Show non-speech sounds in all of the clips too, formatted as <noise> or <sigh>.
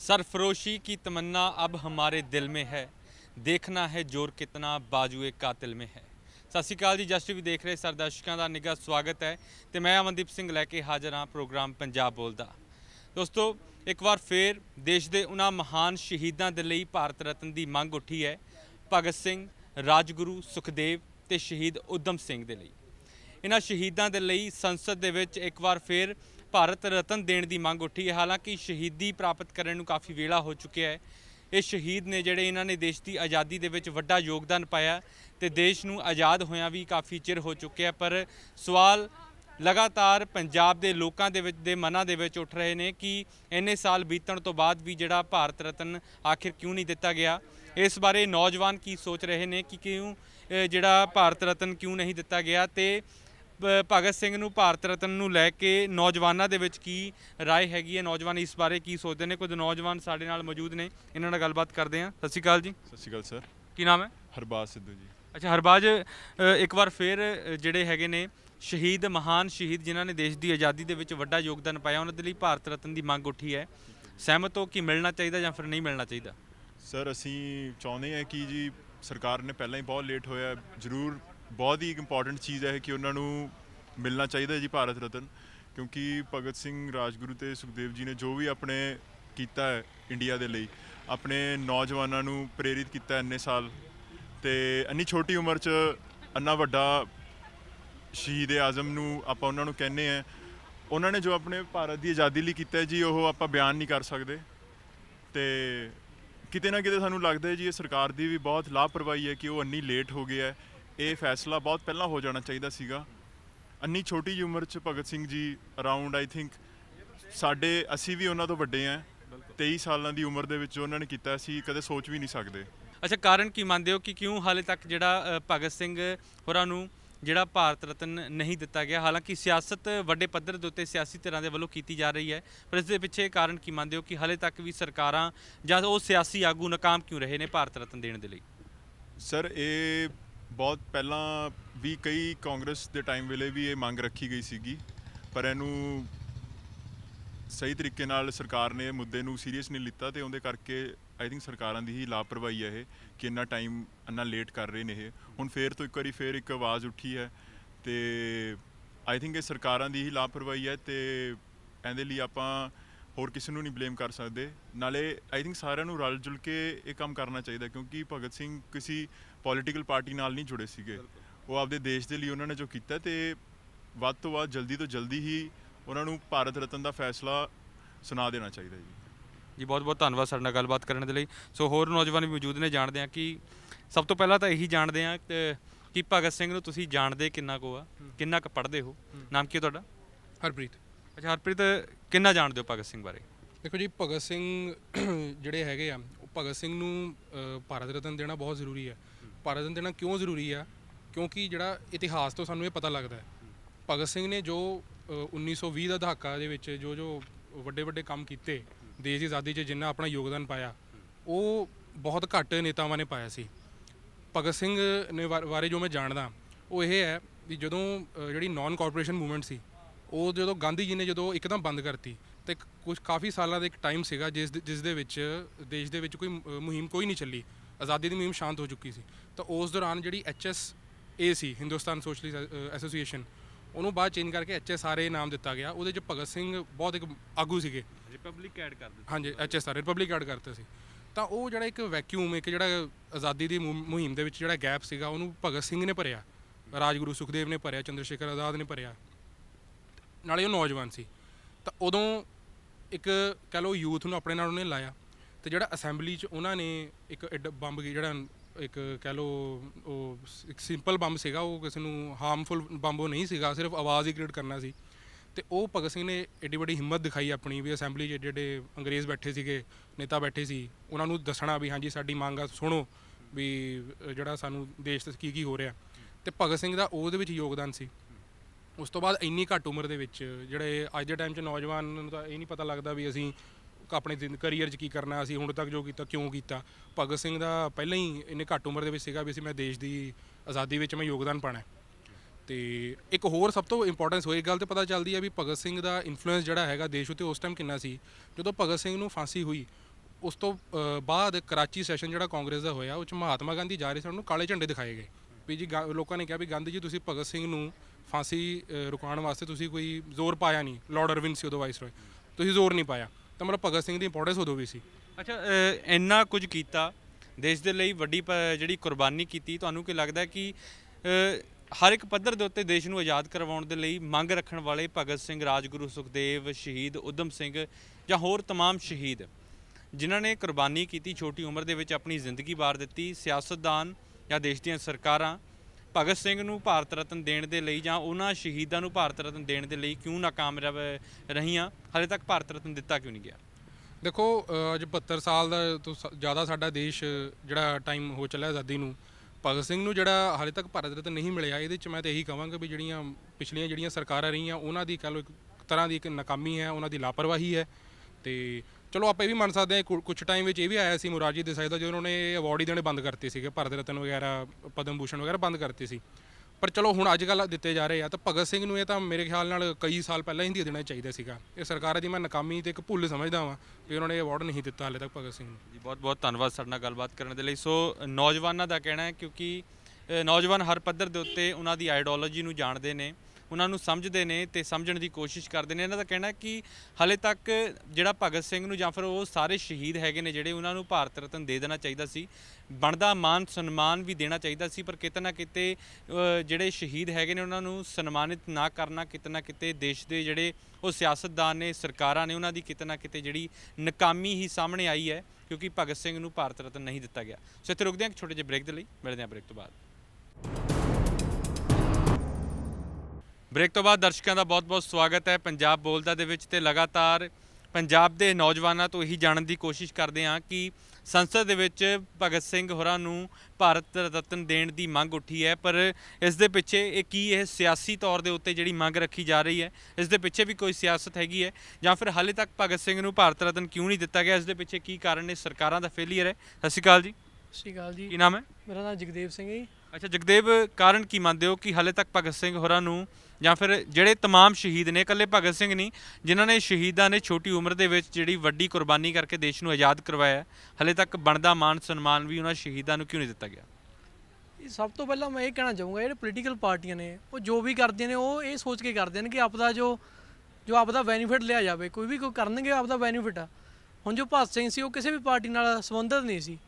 सरफरोशी की तमन्ना अब हमारे दिल में है ਦੇਖਣਾ ਹੈ ਜ਼ੋਰ ਕਿਤਨਾ ਬਾਜੂਏ ਕਾਤਿਲ ਮੇ ਹੈ ਸਤਿ ਸ਼੍ਰੀ ਅਕਾਲ ਜੀ ਜਸਟ ਵੀ ਦੇਖ ਰਹੇ ਸਾਰੇ ਦਰਸ਼ਕਾਂ ਦਾ ਨਿੱਘਾ ਸਵਾਗਤ ਹੈ ਤੇ ਮੈਂ ਅਮਨਦੀਪ ਸਿੰਘ ਲੈ ਕੇ ਹਾਜ਼ਰ ਹਾਂ ਪ੍ਰੋਗਰਾਮ ਪੰਜਾਬ ਬੋਲਦਾ ਦੋਸਤੋ ਇੱਕ ਵਾਰ ਫੇਰ ਦੇਸ਼ ਦੇ ਉਹਨਾਂ ਮਹਾਨ ਸ਼ਹੀਦਾਂ ਦੇ ਲਈ ਭਾਰਤ ਰਤਨ ਦੀ ਮੰਗ ਉੱਠੀ ਹੈ ਭਗਤ ਸਿੰਘ ਰਾਜਗੁਰੂ ਸੁਖਦੇਵ ਤੇ ਸ਼ਹੀਦ ਉਦਮ ਸਿੰਘ ਦੇ ਲਈ ਇਹਨਾਂ ਸ਼ਹੀਦਾਂ ਦੇ ਲਈ ਸੰਸਦ ਦੇ ਵਿੱਚ ਇੱਕ ਵਾਰ ਫੇਰ ਭਾਰਤ ਰਤਨ ਦੇਣ ਦੀ ਮੰਗ ਉੱਠੀ ਹੈ। ਹਾਲਾਂਕਿ ਸ਼ਹੀਦੀ ਪ੍ਰਾਪਤ ਕਰਨ ਨੂੰ ਕਾਫੀ ਵੇਲਾ ਹੋ ਚੁੱਕਿਆ ਹੈ। ਇਹ ਸ਼ਹੀਦ ਨੇ ਜਿਹੜੇ ਇਹਨਾਂ ਨੇ ਦੇਸ਼ ਦੀ ਆਜ਼ਾਦੀ ਦੇ ਵਿੱਚ ਵੱਡਾ ਯੋਗਦਾਨ ਪਾਇਆ ਤੇ ਦੇਸ਼ ਨੂੰ ਆਜ਼ਾਦ ਹੋਇਆ ਵੀ ਕਾਫੀ ਚਿਰ ਹੋ ਚੁੱਕਿਆ ਪਰ ਸਵਾਲ ਲਗਾਤਾਰ ਪੰਜਾਬ ਦੇ ਲੋਕਾਂ ਦੇ ਵਿੱਚ, ਦੇ ਮਨਾਂ ਦੇ ਵਿੱਚ ਉੱਠ ਰਹੇ ਨੇ ਕਿ ਇੰਨੇ ਸਾਲ ਬੀਤਣ ਤੋਂ ਬਾਅਦ ਵੀ ਜਿਹੜਾ ਭਾਰਤ ਰਤਨ ਆਖਿਰ ਕਿਉਂ ਨਹੀਂ ਦਿੱਤਾ ਗਿਆ? ਇਸ ਬਾਰੇ ਨੌਜਵਾਨ ਕੀ ਸੋਚ ਰਹੇ ਨੇ ਕਿ ਕਿਉਂ ਜਿਹੜਾ ਭਾਰਤ ਰਤਨ ਕਿਉਂ ਨਹੀਂ ਦਿੱਤਾ ਗਿਆ? ਤੇ ਭਗਤ ਸਿੰਘ ਨੂੰ ਭਾਰਤ ਰਤਨ ਨੂੰ ਲੈ ਕੇ ਨੌਜਵਾਨਾਂ ਦੇ ਵਿੱਚ ਕੀ رائے ਹੈਗੀ ਹੈ ਨੌਜਵਾਨ ਇਸ ਬਾਰੇ ਕੀ ਸੋਚਦੇ ਨੇ ਕੁਝ ਨੌਜਵਾਨ ਸਾਡੇ ਨਾਲ ਮੌਜੂਦ ਨੇ ਇਹਨਾਂ ਨਾਲ ਗੱਲਬਾਤ ਕਰਦੇ ਹਾਂ ਸਤਿ ਸ਼੍ਰੀ ਅਕਾਲ ਜੀ ਸਤਿ ਸ਼੍ਰੀ ਅਕਾਲ ਸਰ ਕੀ ਨਾਮ ਹੈ ਹਰਬਾਜ਼ ਸਿੱਧੂ ਜੀ ਅੱਛਾ ਹਰਬਾਜ ਅ, ਇੱਕ ਵਾਰ ਫੇਰ ਅ, ਜਿਹੜੇ ਹੈਗੇ ਨੇ ਸ਼ਹੀਦ ਮਹਾਨ ਸ਼ਹੀਦ ਜਿਨ੍ਹਾਂ ਨੇ ਦੇਸ਼ ਦੀ ਆਜ਼ਾਦੀ ਦੇ ਵਿੱਚ ਵੱਡਾ ਯੋਗਦਾਨ ਪਾਇਆ ਉਹਨਾਂ ਦੇ ਲਈ ਭਾਰਤ ਰਤਨ ਦੀ ਮੰਗ ਉੱਠੀ ਹੈ ਸਹਿਮਤ ਹੋ ਕਿ ਮਿਲਣਾ ਚਾਹੀਦਾ ਜਾਂ ਫਿਰ ਨਹੀਂ ਮਿਲਣਾ ਚਾਹੀਦਾ ਸਰ ਅਸੀਂ ਚਾਹੁੰਦੇ ਹਾਂ ਕਿ ਜੀ ਸਰਕਾਰ ਨੇ ਪਹਿਲਾਂ ਹੀ ਬਹੁਤ ਲੇਟ ਹੋਇਆ ਜ਼ਰੂਰ ਬਹੁਤ ਹੀ ਇੰਪੋਰਟੈਂਟ ਚੀਜ਼ ਹੈ ਕਿ ਉਹਨਾਂ ਨੂੰ ਮਿਲਣਾ ਚਾਹੀਦਾ ਜੀ ਭਾਰਤ ਰਤਨ, ਕਿਉਂਕਿ ਭਗਤ ਸਿੰਘ ਰਾਜਗੁਰੂ ਤੇ ਸੁਖਦੇਵ ਜੀ ਨੇ ਜੋ ਵੀ ਆਪਣੇ ਕੀਤਾ ਹੈ ਇੰਡੀਆ ਦੇ ਲਈ, ਆਪਣੇ ਨੌਜਵਾਨਾਂ ਨੂੰ ਪ੍ਰੇਰਿਤ ਕੀਤਾ ਇੰਨੇ ਸਾਲ ਤੇ ਇੰਨੀ ਛੋਟੀ ਉਮਰ 'ਚ ਇੰਨਾ ਵੱਡਾ ਸ਼ਹੀਦ ਆਜ਼ਮ ਨੂੰ ਆਪਾਂ ਉਹਨਾਂ ਨੂੰ ਕਹਿੰਦੇ ਆ ਉਹਨਾਂ ਨੇ ਜੋ ਆਪਣੇ ਭਾਰਤ ਦੀ ਆਜ਼ਾਦੀ ਲਈ ਕੀਤਾ ਜੀ, ਉਹ ਆਪਾਂ ਬਿਆਨ ਨਹੀਂ ਕਰ ਸਕਦੇ ਤੇ ਕਿਤੇ ਨਾ ਕਿਤੇ ਸਾਨੂੰ ਲੱਗਦਾ ਹੈ ਜੀ, ਇਹ ਸਰਕਾਰ ਦੀ ਵੀ ਬਹੁਤ ਲਾਪਰਵਾਹੀ ਹੈ ਕਿ ਉਹ ਇੰਨੀ ਲੇਟ ਹੋ ਗਈ ਹੈ ਇਹ ਫੈਸਲਾ ਬਹੁਤ ਪਹਿਲਾਂ ਹੋ ਜਾਣਾ ਚਾਹੀਦਾ ਸੀਗਾ। ਇੰਨੀ ਛੋਟੀ ਜਿਹੀ ਉਮਰ 'ਚ Bhagat Singh ji around I think ਸਾਡੇ ਅਸੀਂ ਵੀ ਉਹਨਾਂ ਤੋਂ ਵੱਡੇ ਆ 23 ਸਾਲਾਂ ਦੀ ਉਮਰ ਦੇ ਵਿੱਚ ਉਹਨਾਂ ਨੇ ਕੀਤਾ ਅਸੀਂ ਕਦੇ ਸੋਚ ਵੀ ਨਹੀਂ ਸਕਦੇ। ਅੱਛਾ ਕਾਰਨ ਕੀ ਮੰਨਦੇ ਹੋ ਕਿ ਕਿਉਂ ਹਾਲੇ ਤੱਕ ਜਿਹੜਾ ਭਗਤ ਸਿੰਘ ਹੋਰਾਂ ਨੂੰ ਜਿਹੜਾ ਭਾਰਤ ਰਤਨ ਨਹੀਂ ਦਿੱਤਾ ਗਿਆ? ਹਾਲਾਂਕਿ ਸਿਆਸਤ ਵੱਡੇ ਪੱਧਰ ਦੇ ਉੱਤੇ ਸਿਆਸੀ ਧਿਰਾਂ ਦੇ ਵੱਲੋਂ ਕੀਤੀ ਜਾ ਰਹੀ ਹੈ ਪਰ ਇਸ ਦੇ ਪਿੱਛੇ ਕਾਰਨ ਕੀ ਮੰਨਦੇ ਹੋ ਕਿ ਹਾਲੇ ਤੱਕ ਵੀ ਸਰਕਾਰਾਂ ਜਾਂ ਉਹ ਸਿਆਸੀ ਆਗੂ ਨਾਕਾਮ ਕਿਉਂ ਰਹੇ ਨੇ ਭਾਰਤ ਰਤਨ ਦੇਣ ਦੇ ਲਈ? ਸਰ ਇਹ ਬਹੁਤ ਪਹਿਲਾਂ ਵੀ ਕਈ ਕਾਂਗਰਸ ਦੇ ਟਾਈਮ ਵੇਲੇ ਵੀ ਇਹ ਮੰਗ ਰੱਖੀ ਗਈ ਸੀਗੀ, ਪਰ ਇਹਨੂੰ ਸਹੀ ਤਰੀਕੇ ਨਾਲ ਸਰਕਾਰ ਨੇ ਇਹ ਮੁੱਦੇ ਨੂੰ ਸੀਰੀਅਸ ਨਹੀਂ ਲਿੱਤਾ ਤੇ ਉਹਦੇ ਕਰਕੇ ਆਈ ਥਿੰਕ ਸਰਕਾਰਾਂ ਦੀ ਹੀ ਲਾਪਰਵਾਹੀ ਹੈ ਇਹ ਕਿ ਇੰਨਾ ਟਾਈਮ ਇੰਨਾ ਲੇਟ ਕਰ ਰਹੇ ਨੇ ਇਹ। ਹੁਣ ਫੇਰ ਤੋਂ ਇੱਕ ਵਾਰੀ ਫੇਰ ਇੱਕ ਆਵਾਜ਼ ਉੱਠੀ ਹੈ ਤੇ ਆਈ ਥਿੰਕ ਇਹ ਸਰਕਾਰਾਂ ਦੀ ਹੀ ਲਾਪਰਵਾਹੀ ਹੈ ਤੇ ਇਹਦੇ ਲਈ ਆਪਾਂ ਹੋਰ ਕਿਸੇ ਨੂੰ ਨਹੀਂ ਬਲੇਮ ਕਰ ਸਕਦੇ। ਨਾਲੇ ਆਈ ਥਿੰਕ ਸਾਰਿਆਂ ਨੂੰ ਰਲ ਜੁਲ ਕੇ ਇਹ ਕੰਮ ਕਰਨਾ ਚਾਹੀਦਾ ਕਿਉਂਕਿ ਭਗਤ ਸਿੰਘ ਕਿਸੇ ਪੋਲੀਟੀਕਲ ਪਾਰਟੀ ਨਾਲ ਨਹੀਂ ਜੁੜੇ ਸੀਗੇ। ਉਹ ਆਪਦੇ ਦੇਸ਼ ਦੇ ਲਈ ਉਹਨਾਂ ਨੇ ਜੋ ਕੀਤਾ ਤੇ ਵੱਧ ਤੋਂ ਵੱਧ ਜਲਦੀ ਤੋਂ ਜਲਦੀ ਹੀ ਉਹਨਾਂ ਨੂੰ ਭਾਰਤ ਰਤਨ ਦਾ ਫੈਸਲਾ ਸੁਣਾ ਦੇਣਾ ਚਾਹੀਦਾ ਜੀ। ਜੀ ਬਹੁਤ ਬਹੁਤ ਧੰਨਵਾਦ ਸਾਡੇ ਨਾਲ ਗੱਲਬਾਤ ਕਰਨ ਦੇ ਲਈ। ਸੋ ਹੋਰ ਨੌਜਵਾਨ ਵੀ ਮੌਜੂਦ ਨੇ ਜਾਣਦੇ ਆ ਕਿ ਸਭ ਤੋਂ ਪਹਿਲਾਂ ਤਾਂ ਇਹੀ ਜਾਣਦੇ ਆ ਕਿ ਭਗਤ ਸਿੰਘ ਨੂੰ ਤੁਸੀਂ ਜਾਣਦੇ ਕਿੰਨਾ ਕੋ ਆ ਕਿੰਨਾ ਕੁ ਪੜ੍ਹਦੇ ਹੋ? ਨਾਮ ਕੀ ਹੈ ਤੁਹਾਡਾ? ਹਰਪ੍ਰੀਤ। ਅੱਛਾ ਹਰਪ੍ਰੀਤ ਕਿੰਨਾ ਜਾਣਦੇ ਹੋ ਭਗਤ ਸਿੰਘ ਬਾਰੇ? ਦੇਖੋ ਜੀ ਭਗਤ ਸਿੰਘ <clears throat> ਜਿਹੜੇ ਹੈਗੇ ਆ ਉਹ ਭਗਤ ਸਿੰਘ ਨੂੰ ਭਾਰਤ ਰਤਨ ਦੇਣਾ ਬਹੁਤ ਜ਼ਰੂਰੀ ਹੈ। ਭਾਰਤ ਰਤਨ ਦੇਣਾ ਕਿਉਂ ਜ਼ਰੂਰੀ ਆ? ਕਿਉਂਕਿ ਜਿਹੜਾ ਇਤਿਹਾਸ ਤੋਂ ਸਾਨੂੰ ਇਹ ਪਤਾ ਲੱਗਦਾ ਹੈ। ਭਗਤ ਸਿੰਘ ਨੇ ਜੋ ਅ, 1920 ਦਾ ਦਹਾਕਾ ਦੇ ਵਿੱਚ ਜੋ ਜੋ ਵੱਡੇ ਵੱਡੇ ਕੰਮ ਕੀਤੇ ਦੇਸ਼ ਦੀ ਆਜ਼ਾਦੀ 'ਚ ਜਿੰਨਾ ਆਪਣਾ ਯੋਗਦਾਨ ਪਾਇਆ ਉਹ ਬਹੁਤ ਘੱਟ ਨੇਤਾਵਾਂ ਨੇ ਪਾਇਆ ਸੀ। ਭਗਤ ਸਿੰਘ ਨੇ ਬਾ- ਬਾਰੇ ਜੋ ਮੈਂ ਜਾਣਦਾ ਉਹ ਇਹ ਹੈ ਵੀ ਜਦੋਂ ਜਿਹੜੀ ਨਾਨ ਕਾਰਪੋਰੇਸ਼ਨ ਮੂਵਮੈਂਟ ਸੀ ਉਹ ਜਦੋਂ ਗਾਂਧੀ ਜੀ ਨੇ ਜਦੋਂ ਇੱਕਦਮ ਬੰਦ ਕਰਤੀ ਤੇ ਕੁਝ ਕਾਫੀ ਸਾਲਾਂ ਦਾ ਇੱਕ ਟਾਈਮ ਸੀਗਾ ਜਿਸ ਜਿਸ ਦੇ ਵਿੱਚ ਦੇਸ਼ ਦੇ ਵਿੱਚ ਕੋਈ ਮੁਹਿੰਮ ਕੋਈ ਨਹੀਂ ਚੱਲੀ। ਆਜ਼ਾਦੀ ਦੀ ਮੁਹਿੰਮ ਸ਼ਾਂਤ ਹੋ ਚੁੱਕੀ ਸੀ। ਤਾਂ ਉਸ ਦੌਰਾਨ ਜਿਹੜੀ ਐਚਐਸ ਏ ਸੀ ਹਿੰਦੁਸਤਾਨ ਸੋਸ਼ਲਿਸਟ ਐਸੋਸੀਏਸ਼ਨ ਉਹਨੂੰ ਬਾਅਦ ਚੇਂਜ ਕਰਕੇ ਐਚਐਸ ਆਰ ਏ ਨਾਮ ਦਿੱਤਾ ਗਿਆ। ਉਹਦੇ ਚ ਭਗਤ ਸਿੰਘ ਬਹੁਤ ਇੱਕ ਆਗੂ ਸੀਗੇ। ਰਿਪਬਲਿਕ ਐਡ ਕਰ ਦਿੱਤਾ। ਹਾਂਜੀ ਐਚਐਸਆਰ ਰਿਪਬਲਿਕ ਐਡ ਕਰਤਾ ਸੀ। ਤਾਂ ਉਹ ਜਿਹੜਾ ਇੱਕ ਵੈਕਿਊਮ ਇੱਕ ਜਿਹੜਾ ਆਜ਼ਾਦੀ ਦੀ ਮੁਹਿੰਮ ਦੇ ਵਿੱਚ ਜਿਹੜਾ ਗੈਪ ਸੀਗਾ ਉਹਨੂੰ ਭਗਤ ਸਿੰਘ ਨੇ ਭਰਿਆ। ਰਾਜਗੁਰੂ ਸੁਖਦੇਵ ਨੇ ਭਰਿਆ ਚੰਦਰ ਸ਼ੇਖਰ ਆਜ਼ਾਦ ਨੇ ਭਰਿਆ। ਨਾਲੇ ਉਹ ਨੌਜਵਾਨ ਸੀ। ਤਾਂ ਉਦੋਂ ਇੱਕ ਕਹ ਲਓ ਯੂਥ ਨੂੰ ਆਪਣੇ ਨਾਲ ਉਹਨੇ ਲਾਇਆ। ਤੇ ਜਿਹੜਾ ਅਸੈਂਬਲੀ 'ਚ ਉਹਨਾਂ ਨੇ ਇੱਕ ਐਡ- ਬੰਬ ਜਿਹੜਾ ਇੱਕ ਕਹਿ ਲਓ ਉਹ ਇੱਕ ਸਿੰਪਲ ਬੰਬ ਸੀਗਾ, ਉਹ ਕਿਸੇ ਨੂੰ ਹਾਰਮਫੁਲ ਬੰਬ ਉਹ ਨਹੀਂ ਸੀਗਾ, ਸਿਰਫ ਆਵਾਜ਼ ਹੀ ਕ੍ਰੀਏਟ ਕਰਨਾ ਸੀ। ਤੇ ਉਹ ਭਗਤ ਸਿੰਘ ਨੇ ਏਡੀ ਵੱਡੀ ਹਿੰਮਤ ਦਿਖਾਈ ਆਪਣੀ ਵੀ ਅਸੈਂਬਲੀ 'ਚ ਜਿਹੜੇ ਅੰਗਰੇਜ਼ ਬੈਠੇ ਸੀਗੇ, ਨੇਤਾ ਬੈਠੇ ਸੀ, ਉਹਨਾਂ ਨੂੰ ਦੱਸਣਾ ਵੀ ਹਾਂਜੀ ਸਾਡੀ ਮੰਗ ਆ, ਸੁਣੋ ਵੀ ਜਿਹੜਾ ਸਾਨੂੰ ਦੇਸ਼ ਤੇ ਕੀ ਕੀ ਹੋ ਰਿਹਾ। ਤੇ ਭਗਤ ਸਿੰਘ ਦਾ ਉਹਦੇ ਵਿੱਚ ਯੋਗਦਾਨ ਸੀ। ਉਸ ਤੋਂ ਬਾਅਦ ਇੰਨੀ ਘੱਟ ਉਮਰ ਦੇ ਵਿੱਚ, ਜਿਹੜੇ ਅੱਜ ਦੇ ਟਾਈਮ 'ਚ ਨੌਜਵਾਨ ਨੂੰ ਤਾਂ ਇਹ ਨਹੀਂ ਪਤਾ ਲੱਗਦਾ ਵੀ ਅਸੀਂ ਆਪਣੇ ਕਰੀਅਰ 'ਚ ਕੀ ਕਰਨਾ, ਅਸੀਂ ਹੁਣ ਤੱਕ ਜੋ ਕੀਤਾ, ਕਿਉਂ ਕੀਤਾ। ਭਗਤ ਸਿੰਘ ਦਾ ਪਹਿਲਾਂ ਹੀ ਇੰਨੇ ਘੱਟ ਉਮਰ ਦੇ ਵਿੱਚ ਸੀਗਾ ਵੀ ਅਸੀਂ ਮੈਂ ਦੇਸ਼ ਦੀ ਆਜ਼ਾਦੀ ਵਿੱਚ ਮੈਂ ਯੋਗਦਾਨ ਪਾਣਾ। ਹੈ। ਤੇ ਇੱਕ ਹੋਰ ਸਭ ਤੋਂ ਇੰਪੋਰਟੈਂਸ ਹੋਈ ਗੱਲ ਤੇ ਪਤਾ ਚੱਲਦੀ ਹੈ ਵੀ ਭਗਤ ਸਿੰਘ ਦਾ ਇਨਫਲੂਐਂਸ ਜਿਹੜਾ ਹੈਗਾ ਦੇਸ਼ ਉਤੇ ਉਸ ਟਾਈਮ ਕਿੰਨਾ ਸੀ। ਜਦੋਂ ਭਗਤ ਸਿੰਘ ਨੂੰ ਫਾਂਸੀ ਹੋਈ, ਉਸ ਤੋਂ ਬਾਅਦ ਕਰਾਚੀ ਸੈਸ਼ਨ ਜਿਹੜਾ ਕਾਂਗਰਸ ਦਾ ਹੋਇਆ, ਉਹ ਚ ਮਹਾਤਮਾ ਗਾਂਧੀ ਜਾ ਰਹੇ ਸਨ, ਉਹਨੂੰ ਕਾਲੇ ਝੰਡੇ ਦਿਖਾਏ ਗਏ। ਵੀ ਜੀ ਗਾ- ਲੋਕਾਂ ਨੇ ਕਿਹਾ ਵੀ ਗਾਂਧੀ ਜੀ, ਤੁਸੀਂ ਭਗਤ ਸਿੰਘ ਨੂੰ ਫਾਂਸੀ ਰੁਕਾਉਣ ਵਾਸਤੇ ਤੁਸੀਂ ਕੋਈ ਜ਼ੋਰ ਪਾਇਆ ਨਹੀਂ। ਲਾਰਡ ਅਰਵਿੰਦ ਸੀ ਉਦੋਂ ਵਾਈਸ ਰੋਏ ਤੁਸੀਂ ਜ਼ੋਰ ਨਹੀਂ ਪਾਇਆ। ਤਾਂ ਮਤਲਬ ਭਗਤ ਸਿੰਘ ਦੀ ਇੰਪੋਰਟੈਂਸ ਉਦੋਂ ਵੀ ਸੀ ਅੱਛਾ ਅ, ਇੰਨਾ ਕੁਝ ਕੀਤਾ ਦੇਸ਼ ਦੇ ਲਈ ਵੱਡੀ ਪ- ਜਿਹੜੀ ਕੁਰਬਾਨੀ ਕੀਤੀ ਤੁਹਾਨੂੰ ਕੀ ਲੱਗਦਾ ਹੈ ਕਿ ਅ, ਹਰ ਇੱਕ ਪੱਧਰ ਦੇ ਉੱਤੇ ਦੇਸ਼ ਨੂੰ ਆਜ਼ਾਦ ਕਰਵਾਉਣ ਦੇ ਲਈ ਮੰਗ ਰੱਖਣ ਵਾਲੇ ਭਗਤ ਸਿੰਘ ਰਾਜਗੁਰੂ ਸੁਖਦੇਵ ਸ਼ਹੀਦ ਉਦਮ ਸਿੰਘ ਜਾਂ ਹੋਰ तमाम ਸ਼ਹੀਦ ਜਿਨ੍ਹਾਂ ਨੇ ਕੁਰਬਾਨੀ ਕੀਤੀ ਛੋਟੀ ਉਮਰ ਦੇ ਵਿੱਚ ਆਪਣੀ ਜ਼ਿੰਦਗੀ ਵਾਰ ਦਿੱਤੀ ਸਿਆਸਤਦਾਨ ਜਾਂ ਦੇਸ਼ ਦੀਆਂ ਸਰਕਾਰਾਂ ਭਗਤ ਸਿੰਘ ਨੂੰ ਭਾਰਤ ਰਤਨ ਦੇਣ ਦੇ ਲਈ ਜਾਂ ਉਹਨਾਂ ਸ਼ਹੀਦਾਂ ਨੂੰ ਭਾਰਤ ਰਤਨ ਦੇਣ ਦੇ ਲਈ ਕਿਉਂ ਨਾਕਾਮਯਾਬ ਰਹੀਆਂ? ਹਾਲੇ ਤੱਕ ਭਾਰਤ ਰਤਨ ਦਿੱਤਾ ਕਿਉਂ ਨਹੀਂ ਗਿਆ? ਦੇਖੋ ਅ, ਅੱਜ 72 ਸਾਲ ਦਾ ਤੋਂ ਸ- ਜ਼ਿਆਦਾ ਸਾਡਾ ਦੇਸ਼ ਜਿਹੜਾ ਟਾਈਮ ਹੋ ਚੱਲਿਆ ਆਜ਼ਾਦੀ ਨੂੰ ਭਗਤ ਸਿੰਘ ਨੂੰ ਜਿਹੜਾ ਹਾਲੇ ਤੱਕ ਭਾਰਤ ਰਤਨ ਨਹੀਂ ਮਿਲਿਆ ਇਹਦੇ ਚ ਮੈਂ ਤਾਂ ਇਹੀ ਕਹਾਂਗਾ ਵੀ ਜਿਹੜੀਆਂ ਪਿਛਲੀਆਂ ਜਿਹੜੀਆਂ ਸਰਕਾਰਾਂ ਰਹੀਆਂ ਉਹਨਾਂ ਦੀ ਕਹ ਲਓ ਇੱਕ ਤਰ੍ਹਾਂ ਦੀ ਇੱਕ ਨਾਕਾਮੀ ਹੈ ਉਹਨਾਂ ਦੀ ਲਾਪਰਵਾਹੀ ਹੈ ਤੇ ਚਲੋ, ਆਪਾਂ ਇਹ ਵੀ ਮੰਨ ਸਕਦੇ ਹਾਂ, ਕੁ- ਕੁਛ ਟਾਈਮ ਵਿੱਚ ਇਹ ਵੀ ਆਇਆ ਸੀ ਮੁਰਾਰਜੀ ਦੇਸਾਈ ਦਾ ਜਦੋਂ ਉਹਨਾਂ ਨੇ ਅਵਾਰਡ ਹੀ ਦੇਣੇ ਬੰਦ ਕਰਤੇ ਸੀਗੇ, ਭਾਰਤ ਰਤਨ ਵਗੈਰਾ, ਪਦਮ ਭੂਸ਼ਣ ਵਗੈਰਾ ਬੰਦ ਕਰਤੇ ਸੀ। ਪਰ ਚਲੋ, ਹੁਣ ਅੱਜ ਕੱਲ੍ਹ ਦਿੱਤੇ ਜਾ ਰਹੇ ਆ, ਤਾਂ ਭਗਤ ਸਿੰਘ ਨੂੰ ਇਹ ਤਾਂ ਮੇਰੇ ਖਿਆਲ ਨਾਲ ਕਈ ਸਾਲ ਪਹਿਲਾਂ ਹੀ ਦੇਣਾ ਚਾਹੀਦਾ ਸੀਗਾ। ਇਹ ਸਰਕਾਰਾਂ ਦੀ ਮੈਂ ਨਾਕਾਮੀ ਤੇ ਇੱਕ ਭੁੱਲ ਸਮਝਦਾ ਹਾਂ ਕਿ ਉਹਨਾਂ ਨੇ ਅਵਾਰਡ ਨਹੀਂ ਦਿੱਤਾ ਹਾਲੇ ਤੱਕ ਭਗਤ ਸਿੰਘ ਨੂੰ। ਜੀ, ਬਹੁਤ ਬਹੁਤ ਧੰਨਵਾਦ ਸਾਡੇ ਨਾਲ ਗੱਲਬਾਤ ਕਰਨ ਦੇ ਲਈ। ਸੋ, ਨੌਜਵਾਨਾਂ ਦਾ ਕਹਿਣਾ ਹੈ ਕਿਉਂਕਿ ਨੌਜਵਾਨ ਹਰ ਪੱਧਰ ਦੇ ਉੱਤੇ ਉਹਨਾਂ ਦੀ ਆਈਡੀਓਲੋਜੀ ਨੂੰ ਜਾਣਦੇ ਨੇ। ਉਹਨਾਂ ਨੂੰ ਸਮਝਦੇ ਨੇ ਤੇ ਸਮਝਣ ਦੀ ਕੋਸ਼ਿਸ਼ ਕਰਦੇ ਨੇ। ਇਹਨਾਂ ਦਾ ਕਹਿਣਾ ਕਿ ਹਾਲੇ ਤੱਕ ਜਿਹੜਾ ਭਗਤ ਸਿੰਘ ਨੂੰ ਜਾਂ ਫਿਰ ਉਹ ਸਾਰੇ ਸ਼ਹੀਦ ਹੈਗੇ ਨੇ ਜਿਹੜੇ ਉਹਨਾਂ ਨੂੰ ਭਾਰਤ ਰਤਨ ਦੇ ਦੇਣਾ ਚਾਹੀਦਾ ਸੀ, ਬਣਦਾ ਮਾਨ ਸਨਮਾਨ ਵੀ ਦੇਣਾ ਚਾਹੀਦਾ ਸੀ, ਪਰ ਕਿਤੇ ਨਾ ਕਿਤੇ ਜਿਹੜੇ ਸ਼ਹੀਦ ਹੈਗੇ ਨੇ ਉਹਨਾਂ ਨੂੰ ਸਨਮਾਨਿਤ ਨਾ ਕਰਨਾ, ਕਿਤੇ ਨਾ ਕਿਤੇ ਦੇਸ਼ ਦੇ ਜਿਹੜੇ ਉਹ ਸਿਆਸਤਦਾਨ ਨੇ, ਸਰਕਾਰਾਂ ਨੇ, ਉਹਨਾਂ ਦੀ ਕਿਤੇ ਨਾ ਕਿਤੇ ਜਿਹੜੀ ਨਕਾਮੀ ਹੀ ਸਾਹਮਣੇ ਆਈ ਹੈ, ਕਿਉਂਕਿ ਭਗਤ ਸਿੰਘ ਨੂੰ ਭਾਰਤ ਰਤਨ ਨਹੀਂ ਦਿੱਤਾ ਗਿਆ। ਸੋ ਇੱਥੇ ਰੁਕਦੇ ਹਾਂ ਇੱਕ ਛੋਟੇ ਜਿਹੇ ਬ੍ਰੇਕ ਦੇ ਲਈ, ਮਿਲਦੇ ਹਾਂ ਬ੍ਰੇਕ ਤੋਂ ਬਾਅਦ। ਬ੍ਰੇਕ ਤੋਂ ਬਾਅਦ ਦਰਸ਼ਕਾਂ ਦਾ ਬਹੁਤ-ਬਹੁਤ ਸਵਾਗਤ ਹੈ ਪੰਜਾਬ ਬੋਲਦਾ ਦੇ ਵਿੱਚ ਤੇ ਲਗਾਤਾਰ ਪੰਜਾਬ ਦੇ ਨੌਜਵਾਨਾਂ ਤੋਂ ਇਹੀ ਜਾਣਨ ਦੀ ਕੋਸ਼ਿਸ਼ ਕਰਦੇ ਹਾਂ ਕਿ ਸੰਸਦ ਦੇ ਵਿੱਚ ਭਗਤ ਸਿੰਘ ਹੋਰਾਂ ਨੂੰ ਭਾਰਤ ਰਤਨ ਦੇਣ ਦੀ ਮੰਗ ਉੱਠੀ ਹੈ ਪਰ ਇਸ ਦੇ ਪਿੱਛੇ ਇਹ ਕੀ ਇਹ ਸਿਆਸੀ ਤੌਰ ਦੇ ਉੱਤੇ ਜਿਹੜੀ ਮੰਗ ਰੱਖੀ ਜਾ ਰਹੀ ਹੈ ਇਸ ਦੇ ਪਿੱਛੇ ਵੀ ਕੋਈ ਸਿਆਸਤ ਹੈਗੀ ਹੈ ਜਾਂ ਫਿਰ ਹਾਲੇ ਤੱਕ ਭਗਤ ਸਿੰਘ ਨੂੰ ਭਾਰਤ ਰਤਨ ਕਿਉਂ ਨਹੀਂ ਦਿੱਤਾ ਗਿਆ ਇਸ ਦੇ ਪਿੱਛੇ ਕੀ ਕਾਰਨ ਨੇ ਸਰਕਾਰਾਂ ਦਾ ਫੇਲੀਅਰ ਹੈ। ਸਤਿ ਸ਼੍ਰੀ ਅਕਾਲ ਜੀ। ਸਤਿ ਸ਼੍ਰੀ ਅਕਾਲ ਜੀ। ਕੀ ਨਾਮ ਹੈ? ਮੇਰਾ ਨਾਮ ਜਗਦੇਵ ਸਿੰਘ ਹੈ ਜੀ। ਅੱਛਾ ਜਗਦੇਵ ਕਾਰਨ ਕੀ ਮੰਨਦੇ ਹੋ ਕਿ ਹਾਲੇ ਤੱਕ ਭਗਤ ਸਿੰਘ ਹੋਰਾਂ ਨੂੰ ਜਾਂ ਫਿਰ ਜਿਹੜੇ तमाम ਸ਼ਹੀਦ ਨੇ ਇਕੱਲੇ ਭਗਤ ਸਿੰਘ ਨਹੀਂ ਜਿਨ੍ਹਾਂ ਨੇ ਸ਼ਹੀਦਾਂ ਨੇ ਛੋਟੀ ਉਮਰ ਦੇ ਵਿੱਚ ਜਿਹੜੀ ਵੱਡੀ ਕੁਰਬਾਨੀ ਕਰਕੇ ਦੇਸ਼ ਨੂੰ ਆਜ਼ਾਦ ਕਰਵਾਇਆ ਹੈ, ਹਾਲੇ ਤੱਕ ਬਣਦਾ ਮਾਨ ਸਨਮਾਨ ਵੀ ਉਹਨਾਂ ਸ਼ਹੀਦਾਂ ਨੂੰ ਕਿਉਂ ਨਹੀਂ ਦਿੱਤਾ ਗਿਆ ਇਹ ਸਭ ਤੋਂ ਪਹਿਲਾਂ ਮੈਂ ਇਹ ਕਹਿਣਾ ਚਾਹੂੰਗਾ ਜਿਹੜੇ ਪੋਲੀਟੀਕਲ ਪਾਰਟੀਆਂ ਨੇ ਉਹ ਜੋ ਵੀ ਕਰਦੀਆਂ ਨੇ ਉਹ ਇਹ ਸੋਚ ਕੇ ਕਰਦੀਆਂ ਨੇ ਕਿ ਆਪਦਾ ਜੋ ਜੋ ਆਪਦਾ ਬੈਨੀਫਿਟ ਲਿਆ ਜਾਵੇ ਕੋਈ ਵੀ ਕੋਈ ਕਰਨਗੇ ਆਪਦਾ ਬੈਨੀਫਿਟ ਆ ਹੁਣ ਜੋ ਭਗਤ ਸਿੰਘ ਸੀ ਉਹ ਕਿਸੇ ਵੀ ਪਾਰਟੀ ਨਾਲ ਸੰਬੰਧਿਤ ਨਹੀਂ ਸੀ